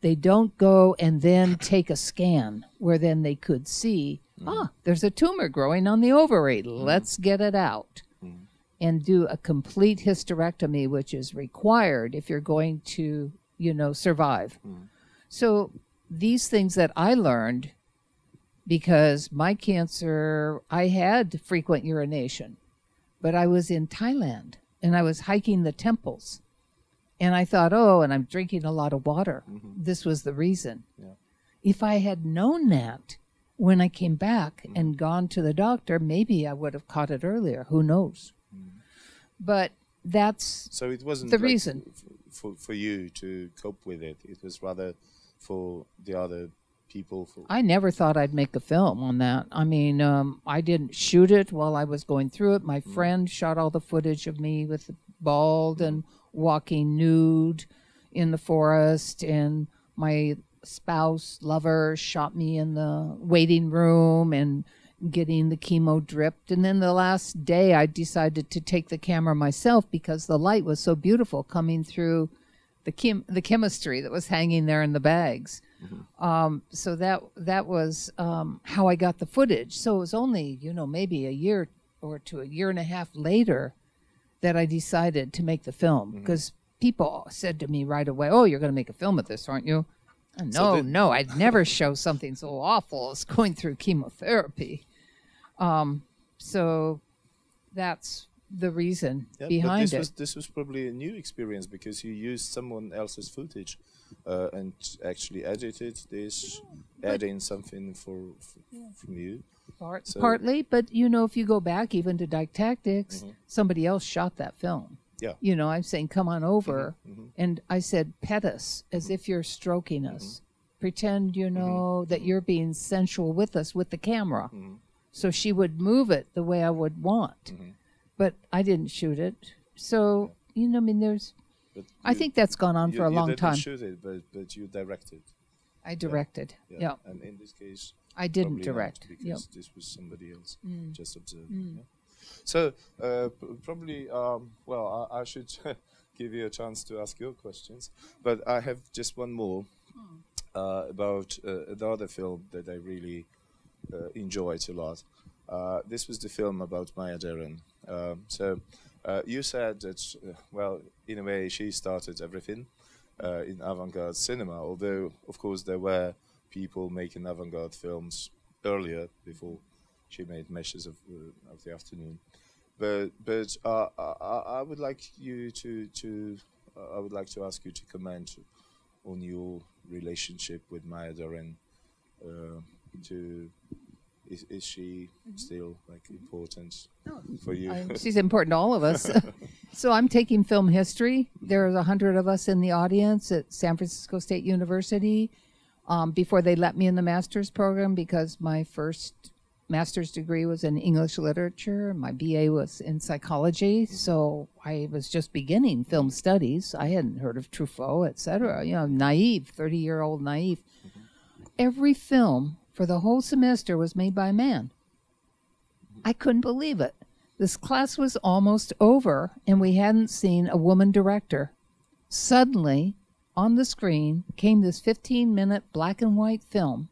They don't go and then take a scan where then they could see, mm. ah, there's a tumor growing on the ovary. Mm. Let's get it out mm. and do a complete hysterectomy, which is required if you're going to, you know, survive. So these things that I learned because my cancer, I had frequent urination, but I was in Thailand and I was hiking the temples. And I thought, oh, and I'm drinking a lot of water. Mm-hmm. This was the reason. Yeah. If I had known that when I came back mm-hmm. and gone to the doctor, maybe I would have caught it earlier. Who knows? Mm-hmm. But that's So it wasn't The like reason. f- for for you to cope with it. It was rather for the other people. For I never thought I'd make a film on that. I mean, um, I didn't shoot it while I was going through it. My friend shot all the footage of me with the bald and walking nude in the forest, and my spouse, lover shot me in the waiting room and getting the chemo dripped. And then the last day, I decided to take the camera myself because the light was so beautiful coming through the chem- the chemistry that was hanging there in the bags. Um, so that that was um, how I got the footage. So it was only you know maybe a year or to a year and a half later that I decided to make the film because people said to me right away, "Oh, you're going to make a film of this, aren't you?" No, did- no, I'd never show something so awful as going through chemotherapy. Um, so that's the reason Yeah, behind this it. was this was probably a new experience because you used someone else's footage uh, and actually edited this, adding something for, f- from you. Part, So- partly, but you know, if you go back even to Dyke Tactics, somebody else shot that film. Mm-hmm. Yeah. You know, I'm saying, come on over. mhm. And I said, pet us as if you're stroking us. Mm-hmm. Pretend, you know, that you're being sensual with us with the camera. Mm-hmm. So she would move it the way I would want. Mm-hmm. But I didn't shoot it. So, you know, I mean, there's, But I think that's gone on you, for a you long didn't time. shoot it, but but you directed. I directed. Yeah. Yeah. And in this case, I didn't direct. because Yep. this was somebody else Mm. just observing. Yeah. So uh, probably, um, well, I, I should give you a chance to ask your questions, but I have just one more Hmm. uh, about uh, other film that I really uh, enjoyed a lot. Uh, this was the film about Maya Deren. Um, so uh, you said that, uh, well, in a way, she started everything uh, in avant-garde cinema. Although, of course, there were people making avant-garde films earlier before she made Meshes of, uh, of the Afternoon. But but uh, I, I- would like you to to I would like to ask you to comment on your relationship with Maya Deren. Uh, to is, is she mm-hmm. still like mm-hmm. important for you? I- she's important to all of us. so I'm taking film history. There's a hundred of us in the audience at San Francisco State University. Um, before they let me in the master's program, because my first master's degree was in English literature, my BA was in psychology. Mm-hmm. So I was just beginning film studies. I hadn't heard of Truffaut, etc. You know, naive, thirty-year-old naive. Every film for the whole semester was made by a man. I couldn't believe it. This class was almost over, and we hadn't seen a woman director. Suddenly, on the screen came this 15 minute black and white film.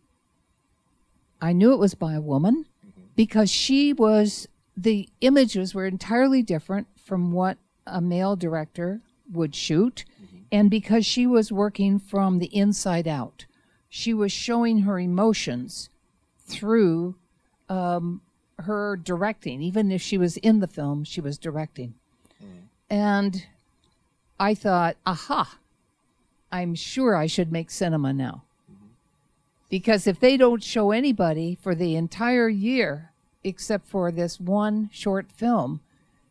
I knew it was by a woman mm-hmm. because she was, the images were entirely different from what a male director would shoot, mm-hmm. and because she was working from the inside out. She was showing her emotions through um, her directing. Even if she was in the film, she was directing. Mm. And I thought, aha, I'm sure I should make cinema now. Mm-hmm. Because if they don't show anybody for the entire year, except for this one short film,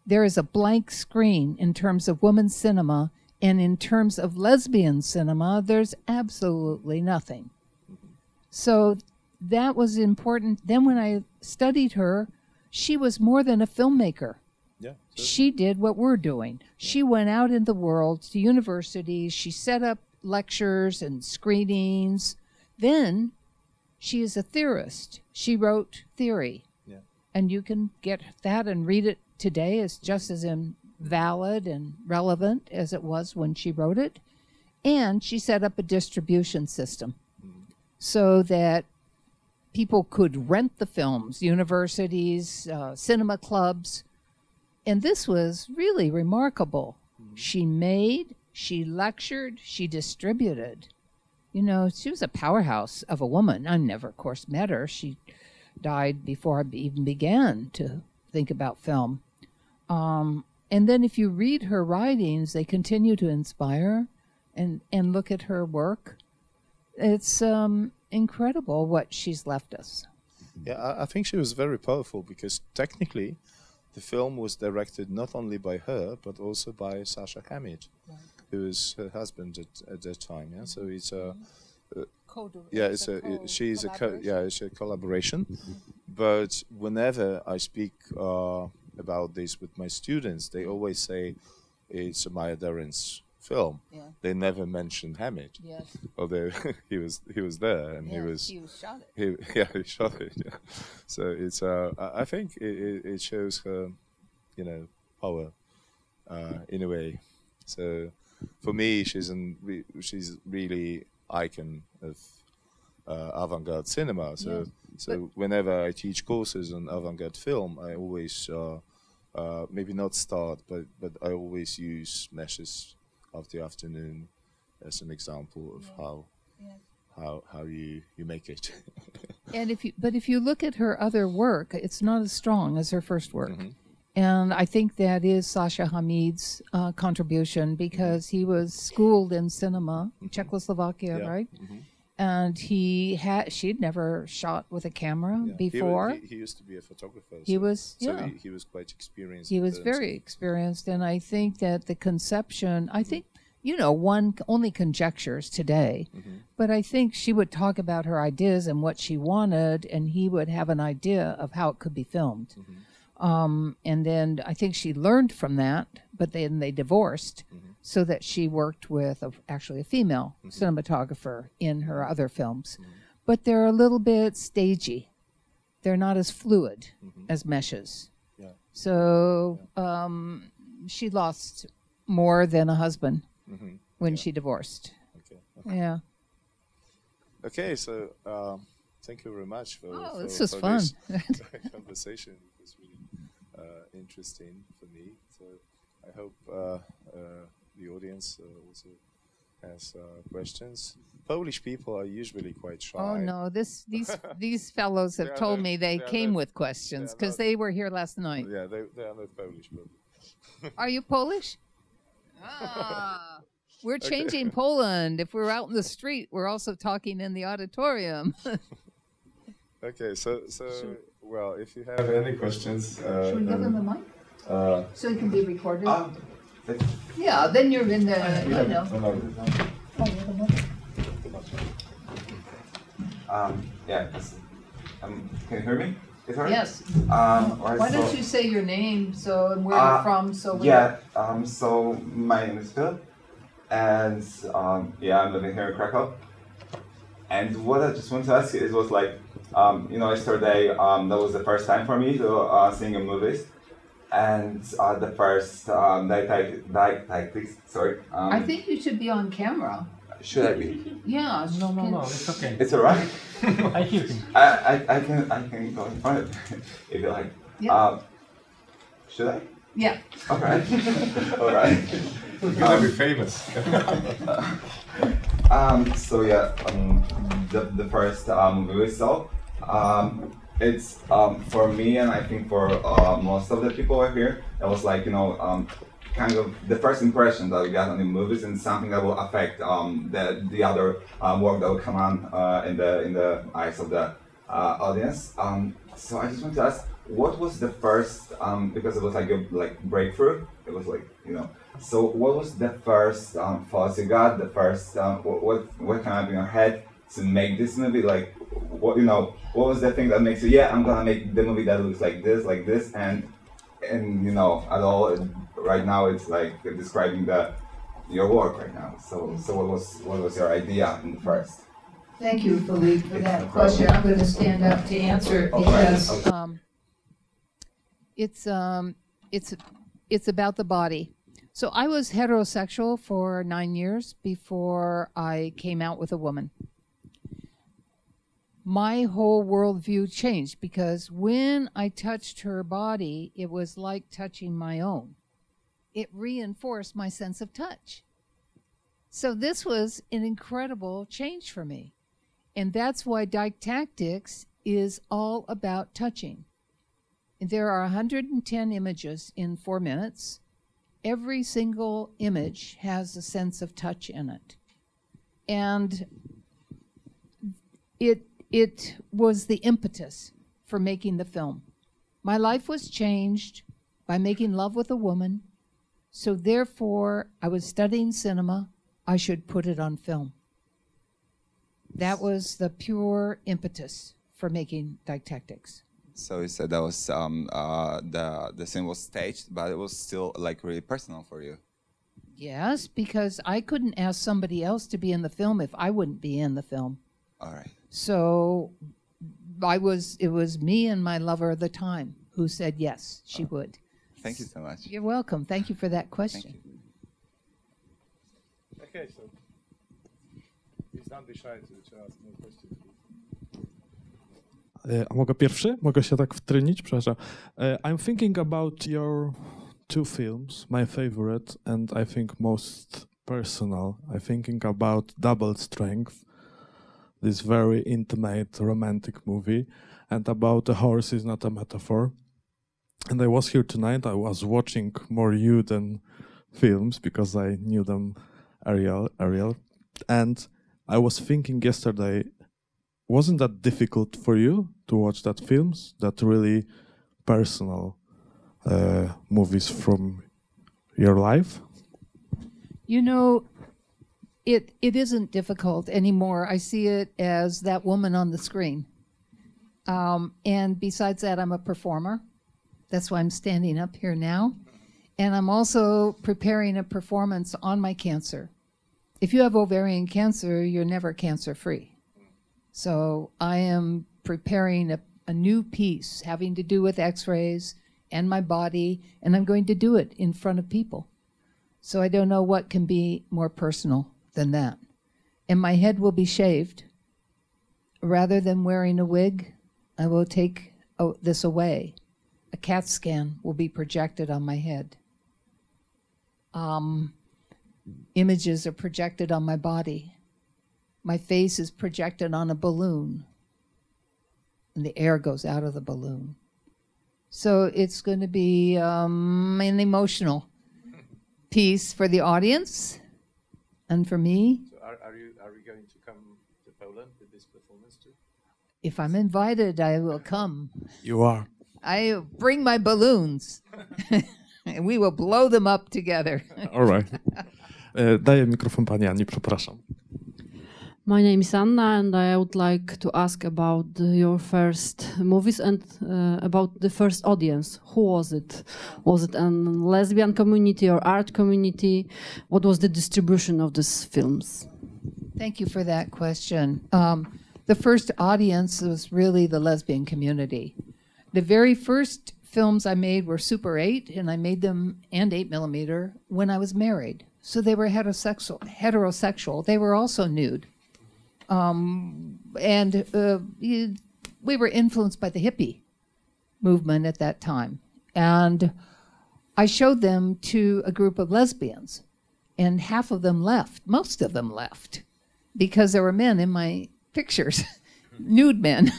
there is a blank screen in terms of women's cinema, and in terms of lesbian cinema, there's absolutely nothing. So that was important. Then when I studied her, she was more than a filmmaker. yeah. She did what we're doing. She went out in the world to universities. She set up lectures and screenings. Then she is a theorist. She wrote theory. Yeah. And you can get that and read it today. It's just as invalid and relevant as it was when she wrote it. And she set up a distribution system so that people could rent the films, universities, uh, cinema clubs. And this was really remarkable. She made, she lectured, she distributed. You know, she was a powerhouse of a woman. I never, of course, met her. She died before I even began to think about film. Um, and then if you read her writings, they continue to inspire and, and look at her work. It's um, incredible what she's left us. Yeah, I, I think she was very powerful because technically, the film was directed not only by her but also by Sasha Hammid, who was her husband at, at that time. Yeah, so it's a yeah, it's a it, she's a co- yeah, it's a collaboration. But whenever I speak uh, about this with my students, they always say it's a Maya Deren's film, Yeah. they never mentioned Hammid, Yes. although he was he was there and he was he was shot it. he yeah he shot it. Yeah. So it's uh I think it, it, it shows her, you know, power, uh, in a way. So for me, she's an re- she's really icon of uh, avant-garde cinema. So Yeah, so whenever I teach courses on avant-garde film, I always uh, uh, maybe not start, but but I always use meshes of the afternoon as an example of how Yeah. how how you you make it. And if you, but if you look at her other work, it's not as strong as her first work. Mm-hmm. And I think that is Sasha Hammid's uh, contribution because he was schooled in cinema, Czechoslovakia, Mm-hmm. Yeah. right? Mhm. And he had, she'd never shot with a camera Yeah. He wa- before. he, he used to be a photographer. He so- was- so yeah. he, he was quite experienced. he was very experienced and i think that the conception i think you know one only conjectures today Mm-hmm. but i think she would talk about her ideas and what she wanted and he would have an idea of how it could be filmed Mm-hmm. um, and then i think she learned from that but then they divorced Mm-hmm. So that she worked with a, actually a female Mm-hmm. cinematographer in her other films but they're a little bit stagey they're not as fluid as meshes Mm-hmm. Yeah. so um, she lost more than a husband Mhm. when she divorced. Okay. Yeah. Okay. So um, thank you very much for. Oh, for, this was fun. this conversation. It was really uh, interesting for me. So I hope uh, uh, the audience uh, also has uh, questions. Polish people are usually quite shy. oh no, this these these fellows have told not- me they they came not- with questions because not- they were here last night. Yeah, they, they are not Polish, but Are you Polish? Ah, we're changing Poland. If we're out in the street, we're also talking in the auditorium. okay. So so well, if you have Have any questions? Uh, Should we give him a mic uh, so it can be recorded? That's- yeah, then you're in the you yeah, know. no, no. um, yeah. it's- Um, can you hear me? Is that right? Yes. Um, Why don't so- you say your name so and where Uh, you're from so we Yeah. Um, so my name is Philip, and um, yeah, I'm living here in Krakow. And what I just want to ask you is, was like, um, you know, yesterday um, that was the first time for me to uh, seeing a movies, and uh, the first um, didactic, didactics. Sorry. Um, I think you should be on camera. should I be? Yeah. No, no, no, it's okay. It's alright. I hear him. I, I, I can I can go in front if you like. Yeah. Um, should I? Yeah. Alright. Alright. You're gonna be famous. Um, so yeah, um, the, the first um, movie we saw, um, it's um, for me and I think for uh, most of the people here, it was like you know um, kind of the first impression that we got on the movies and something that will affect um, the the other um, work that will come on uh, in the in the eyes of the uh, audience. Um, so I just want to ask, what was the first um, because it was like a like breakthrough. It was like you know. So what was the first thoughts you got? The first what, what what came up in your head to make this movie? Like what you know? What was the thing that makes you yeah I'm gonna make the movie that looks like this like this and and you know at all right now it's like describing the your work right now. So so what was what was your idea in the first? Thank you, Philippe, for that question. I'm going to stand up to answer it because um, it's um, it's it's about the body. So I was heterosexual for nine years before I came out with a woman. My whole worldview changed because when I touched her body, it was like touching my own. It reinforced my sense of touch. So this was an incredible change for me. And that's why Dyke Tactics is all about touching. There are 110 images in four minutes. Every single image has a sense of touch in it. And it, it was the impetus for making the film. My life was changed by making love with a woman. So therefore, I was studying cinema. I should put it on film. That was the pure impetus for making Dyke Tactics. So you said that was um, uh, the the scene was staged, but it was still like really personal for you. Yes, because I couldn't ask somebody else to be in the film if I wouldn't be in the film. All right. So I was it was me and my lover at the time who said yes, she would. Thank you so much. You're welcome. Thank you for that question. Okay, so please don't be shy to, to ask more questions. A mogę pierwszy? Mogę się tak wtrynić? Przepraszam. I'm thinking about your two films, my favorite and I think most personal. I'm thinking about Double Strength, this very intimate romantic movie, and about A Horse is Not a Metaphor. And I was here tonight, I was watching more you than films because I knew them Ariel, Ariel. And I was thinking yesterday wasn't that difficult for you to watch that films that really personal uh, movies from your life You know, it it isn't difficult anymore. I see it as that woman on the screen. Um, and besides that, I'm a performer. That's why I'm standing up here now. And I'm also preparing a performance on my cancer. If you have ovarian cancer, you're never cancer free. So I am preparing a, a new piece having to do with x rays and my body, and I'm going to do it in front of people. So I don't know what can be more personal than that. And my head will be shaved. Rather than wearing a wig, I will take this away. A CAT scan will be projected on my head. Um, images are projected on my body. My face is projected on a balloon, and the air goes out of the balloon. So it's going to be um, an emotional piece for the audience and for me. So are, are you are we going to come to Poland with this performance too? If I'm invited, I will come. you are I bring my balloons, and we will blow them up together. all right daję mikrofon pani Ani przepraszam My name is Anna, and I would like to ask about your first movies and uh, about the first audience. Who was it? Was it a lesbian community or art community? What was the distribution of these films? Thank you for that question. Um, the first audience was really the lesbian community. The very first films I made were Super 8, and I made them and 8 millimeter when I was married. So they were heterosexual. Heterosexual. They were also nude, um, and uh, you- we were influenced by the hippie movement at that time. And I showed them to a group of lesbians, and half of them left. Most of them left because there were men in my pictures, nude men.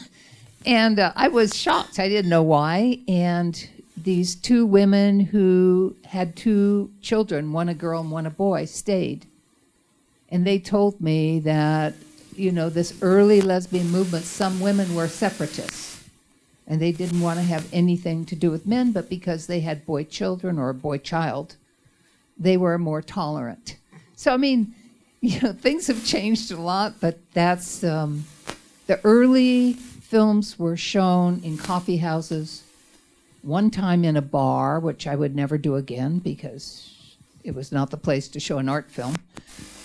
And uh, I was shocked. I didn't know why. And these two women who had two children, one a girl and one a boy, stayed. And they told me that, you know, this early lesbian movement, some women were separatists. And they didn't want to have anything to do with men, but because they had boy children or a boy child, they were more tolerant. So, I mean, you know, things have changed a lot, but that's um, the early films were shown in coffee houses, one time in a bar, which I would never do again because it was not the place to show an art film.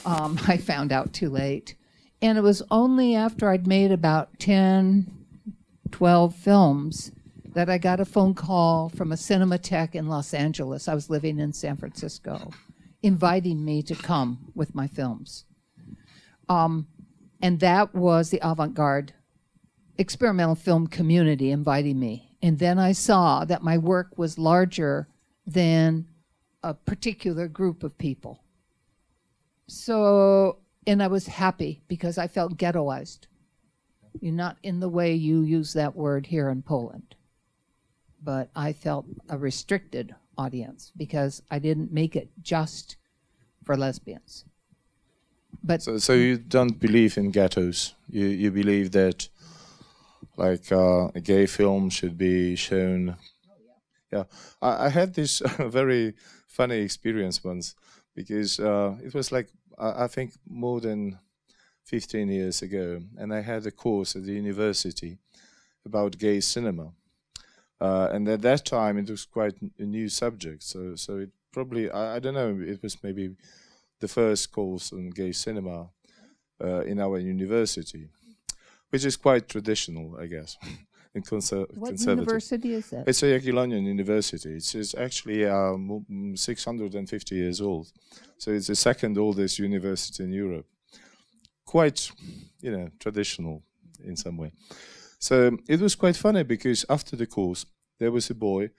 Um, I found out too late. And it was only after I'd made about 10, 12 films that I got a phone call from a Cinematheque in Los Angeles. I was living in San Francisco, inviting me to come with my films. Um, and that was the avant garde experimental film community inviting me. And then I saw that my work was larger than a particular group of people. So, and I was happy because I felt ghettoized. You're not in the way you use that word here in Poland. But I felt a restricted audience because I didn't make it just for lesbians. But So, so you don't believe in ghettos. You you believe that, like, uh, a gay film should be shown. Yeah, I, I had this very funny experience once because uh, it was like I, think more than fifteen years ago, and I had a course at the university about gay cinema. Uh, and at that time, it was quite a new subject, so so it probably I, I don't know. It was maybe the first course on gay cinema uh, in our university, which is quite traditional, I guess, and conser- What conservative. university is that? It's a Jagiellonian University. It's, it's actually um, mm, 650 years old, so it's the second oldest university in Europe. Quite, you know, traditional in some way. So it was quite funny because after the course there was a boy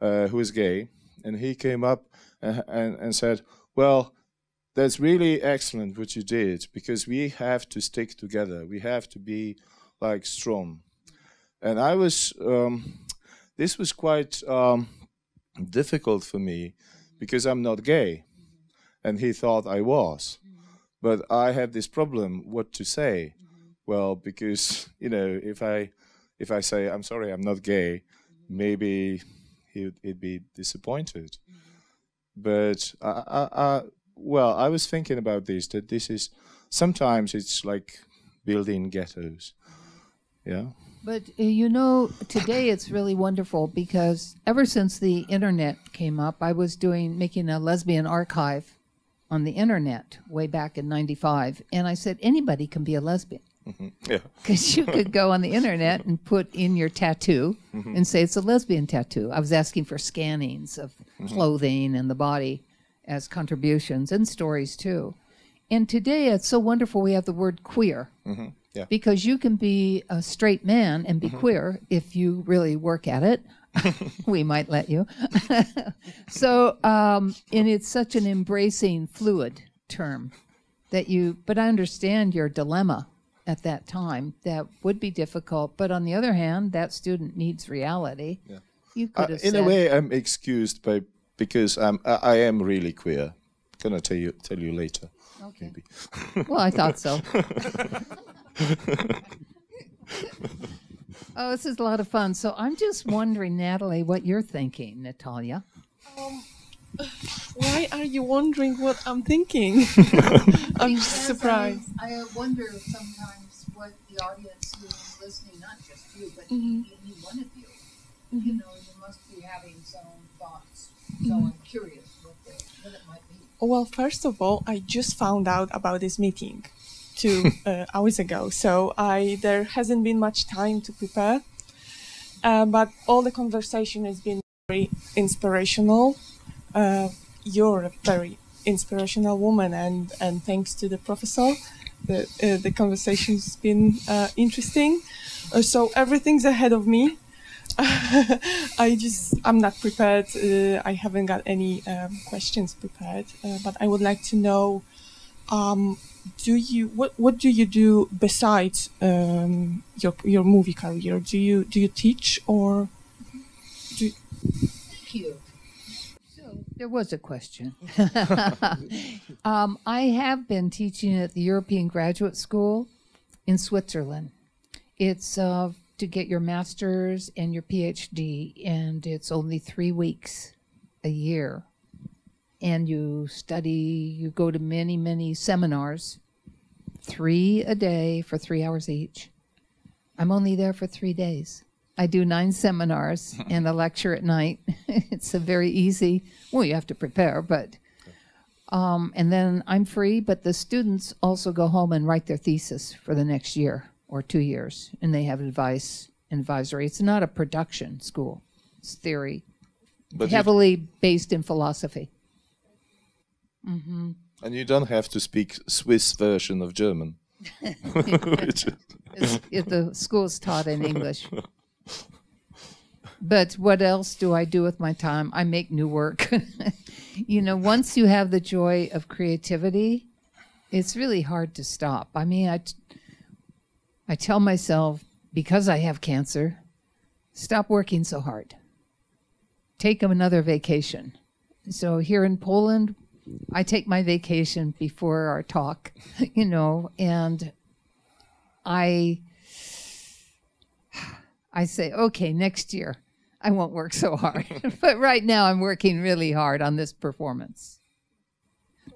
uh, who was gay, and he came up and, and, and said, "Well, that's really excellent what you did because we have to stick together. We have to be like strong." And I was, um, this was quite um, difficult for me because I'm not gay, and he thought I was, but I had this problem what to say. Well, because you know, if I if I say I'm sorry, I'm not gay, maybe he'd, he'd be disappointed. But I, I, I, well, I was thinking about this that this is sometimes it's like building ghettos. Yeah. But uh, you know, today it's really wonderful because ever since the internet came up, I was doing making a lesbian archive on the internet way back in 95 and I said anybody can be a lesbian mm-hmm. Yeah. because you could go on the internet and put in your tattoo mm-hmm. and say it's a lesbian tattoo. I was asking for scannings of mm-hmm. clothing and the body as contributions and stories too. And today it's so wonderful we have the word queer Yeah. because you can be a straight man and be queer if you really work at it. we might let you. so, um, and it's such an embracing, fluid term that you, but I understand your dilemma at that time. That would be difficult. But on the other hand, that student needs reality. Yeah. You Uh, could have in said, a way, I'm excused by because I'm I, I am really queer. Gonna tell you tell you later. okay. Well, I thought so. oh, this is a lot of fun. So I'm just wondering, Natalie, what you're thinking, Natalia. Um, why are you wondering what I'm thinking? I'm surprised. I, wonder sometimes what the audience who is listening, not just you, but Mhm. any one of you, you mm-hmm. know, you must be having some thoughts. So mm-hmm. I'm curious what, the, what it might be. Well, first of all, I just found out about this meeting two uh, hours ago, so I there hasn't been much time to prepare. Uh, but all the conversation has been very inspirational. Uh, you're a very inspirational woman, and and thanks to the professor, the uh, the conversation's been uh, interesting. Uh, so everything's ahead of me. I just I'm not prepared. Uh, I haven't got any um, questions prepared, uh, but I would like to know. Um, do you what what do you do besides um, your your movie career? Do you do you teach or do you... Thank you. So there was a question. um, I have been teaching at the European Graduate School in Switzerland. It's uh, to get your master's and your PhD, and it's only three weeks a year. And you study, you go to many, many seminars, three a day for three hours each. I'm only there for three days. I do nine seminars and a lecture at night. it's a very easy. Well, you have to prepare, but um, and then I'm free. But the students also go home and write their thesis for the next year or two years, and they have advice and advisory. It's not a production school; it's theory, But heavily based in philosophy. Mm-hmm. and you don't have to speak Swiss version of German. Is- the school's taught in English. But what else do I do with my time? I make new work. you know, once you have the joy of creativity, it's really hard to stop. I mean, I, t- I tell myself, because I have cancer, stop working so hard. Take another vacation. So here in Poland, I take my vacation before our talk, you know, and I I say, okay, next year I won't work so hard. but right now I'm working really hard on this performance.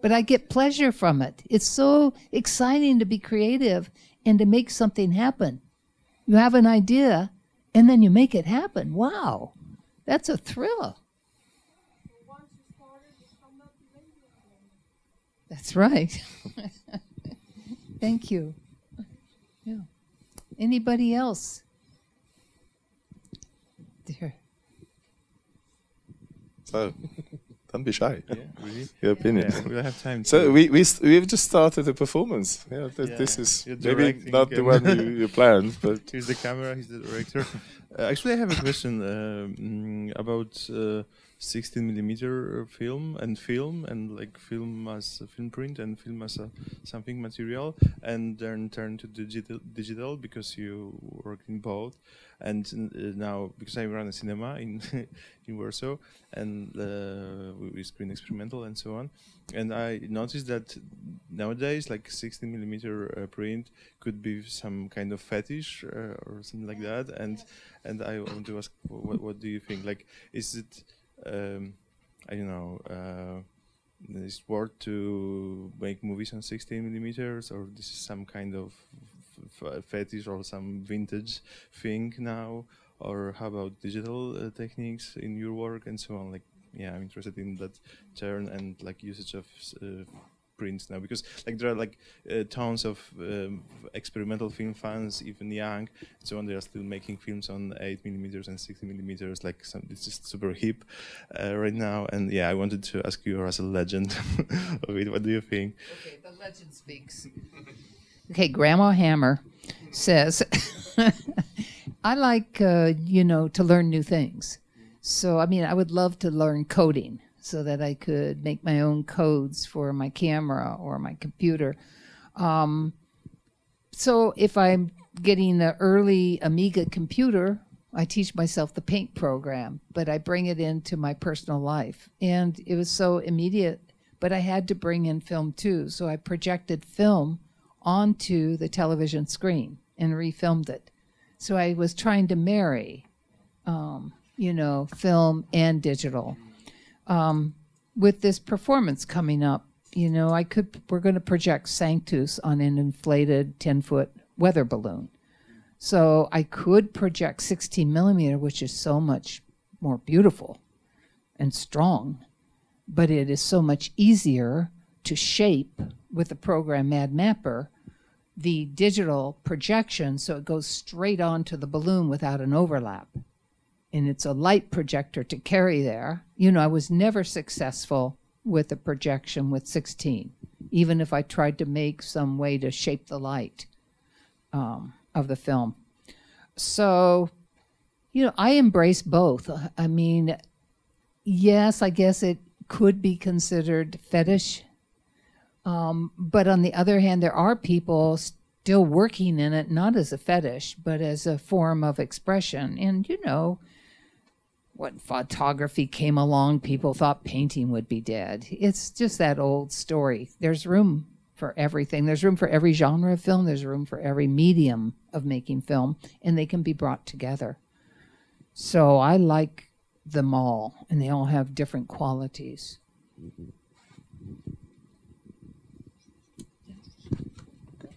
But I get pleasure from it. It's so exciting to be creative and to make something happen. You have an idea and then you make it happen. Wow. That's a thrill. once you started That's right. Thank you. Yeah. Anybody else? There. So, don't be shy. Yeah, really. Your opinion. Yeah, we'll have time. So we we st- we've just started the performance. Yeah, th- Yeah, this is maybe not the one you, you planned, but Here's the camera. He's the director. Uh, actually, I have a question mm, about uh, 16 millimeter film and film and like film as a film print and film as a something material and then turn to digital digital because you work in both. And uh, now because I run a cinema in in Warsaw and uh, we, we screen experimental and so on. And I noticed that nowadays like 16 millimeter uh, print could be some kind of fetish uh, or something like that. And and I want to ask what, what do you think? Like is it um, I don't know uh, is it worth to make movies on 16 millimeters or this is some kind of fetish or some vintage thing now? Or how about digital uh, techniques in your work and so on? Like yeah i'm interested in that turn and like usage of uh, prints now because like there are like uh, tons of um, experimental film fans even young so on they are still making films on 8 millimeters and 60 millimeters like some it's just super hip uh, right now and yeah i wanted to ask you as a legend of it what do you think Okay, the legend speaks. Okay, Grandma Hammer says, I like, uh, you know, to learn new things. So, I mean, I would love to learn coding so that I could make my own codes for my camera or my computer. Um, so, if I'm getting an early Amiga computer, I teach myself the paint program, but I bring it into my personal life. And it was so immediate, but I had to bring in film too. So I projected film onto the television screen and refilmed it. So I was trying to marry, um, you know, film and digital. Um, with this performance coming up, you know, I could, we're going to project Sanctus on an inflated 10 foot weather balloon. So I could project 16 millimeter, which is so much more beautiful and strong, but it is so much easier to shape with the program MadMapper the digital projection so it goes straight onto the balloon without an overlap. And it's a light projector to carry there. You know, I was never successful with a projection with 16, even if I tried to make some way to shape the light um, of the film. So, you know, I embrace both. I mean, yes, I guess it could be considered fetish. Um, but on the other hand, there are people still working in it, not as a fetish, but as a form of expression. And, you know, when photography came along, people thought painting would be dead. It's just that old story. There's room for everything. There's room for every genre of film. There's room for every medium of making film, and they can be brought together. So I like them all, and they all have different qualities.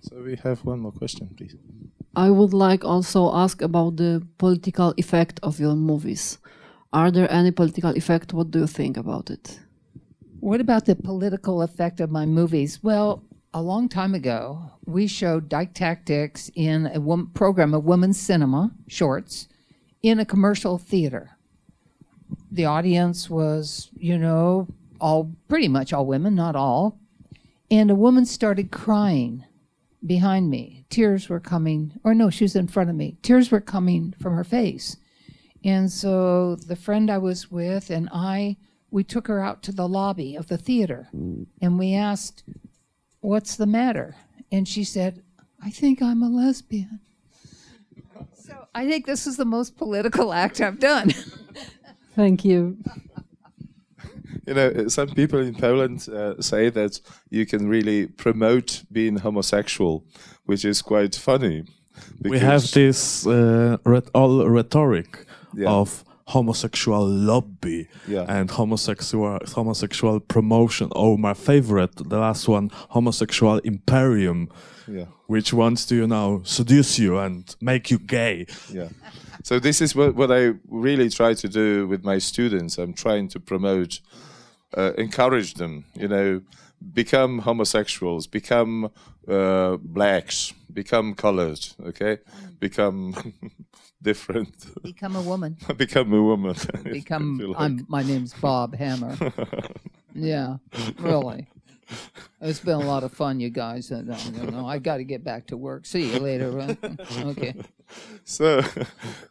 so we have one more question, please. I would like also ask about the political effect of your movies. Are there any political effect? What do you think about it? What about the political effect of my movies? Well, a long time ago, we showed Dyke Tactics in a program of women's cinema shorts in a commercial theater. The audience was, you know, all pretty much all women, not all. And a woman started crying behind me. Tears were coming, or no, she was in front of me. Tears were coming from her face. And so the friend I was with and I, we took her out to the lobby of the theater and we asked, What's the matter? And she said, I think I'm a lesbian. So I think this is the most political act I've done. Thank you. You know, some people in Poland uh, say that you can really promote being homosexual, which is quite funny. we have because- this uh, rhet- all rhetoric Yeah. of homosexual lobby Yeah. and homosexual homosexual promotion. Oh, my favorite, the last one, homosexual imperium, Yeah. which wants to you know seduce you and make you gay. Yeah. So this is what, what I really try to do with my students. I'm trying to promote, uh, encourage them, you know, become homosexuals, become uh, blacks, become colored, okay, become different, Become a woman. become a woman. Become. like. I'm. My name's Bob Hammer. yeah, really. It's been a lot of fun, you guys. And, uh, you know, I got to get back to work. See you later. uh, okay. So,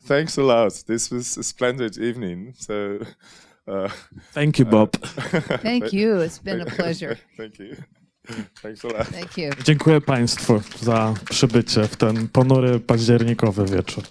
thanks a lot. This was a splendid evening. So, uh, Thank you, Bob. Thank you. It's been a pleasure. Thank you. Thanks a lot. Thank you. Dziękuję Państwu za przybycie w ten ponury październikowy wieczór.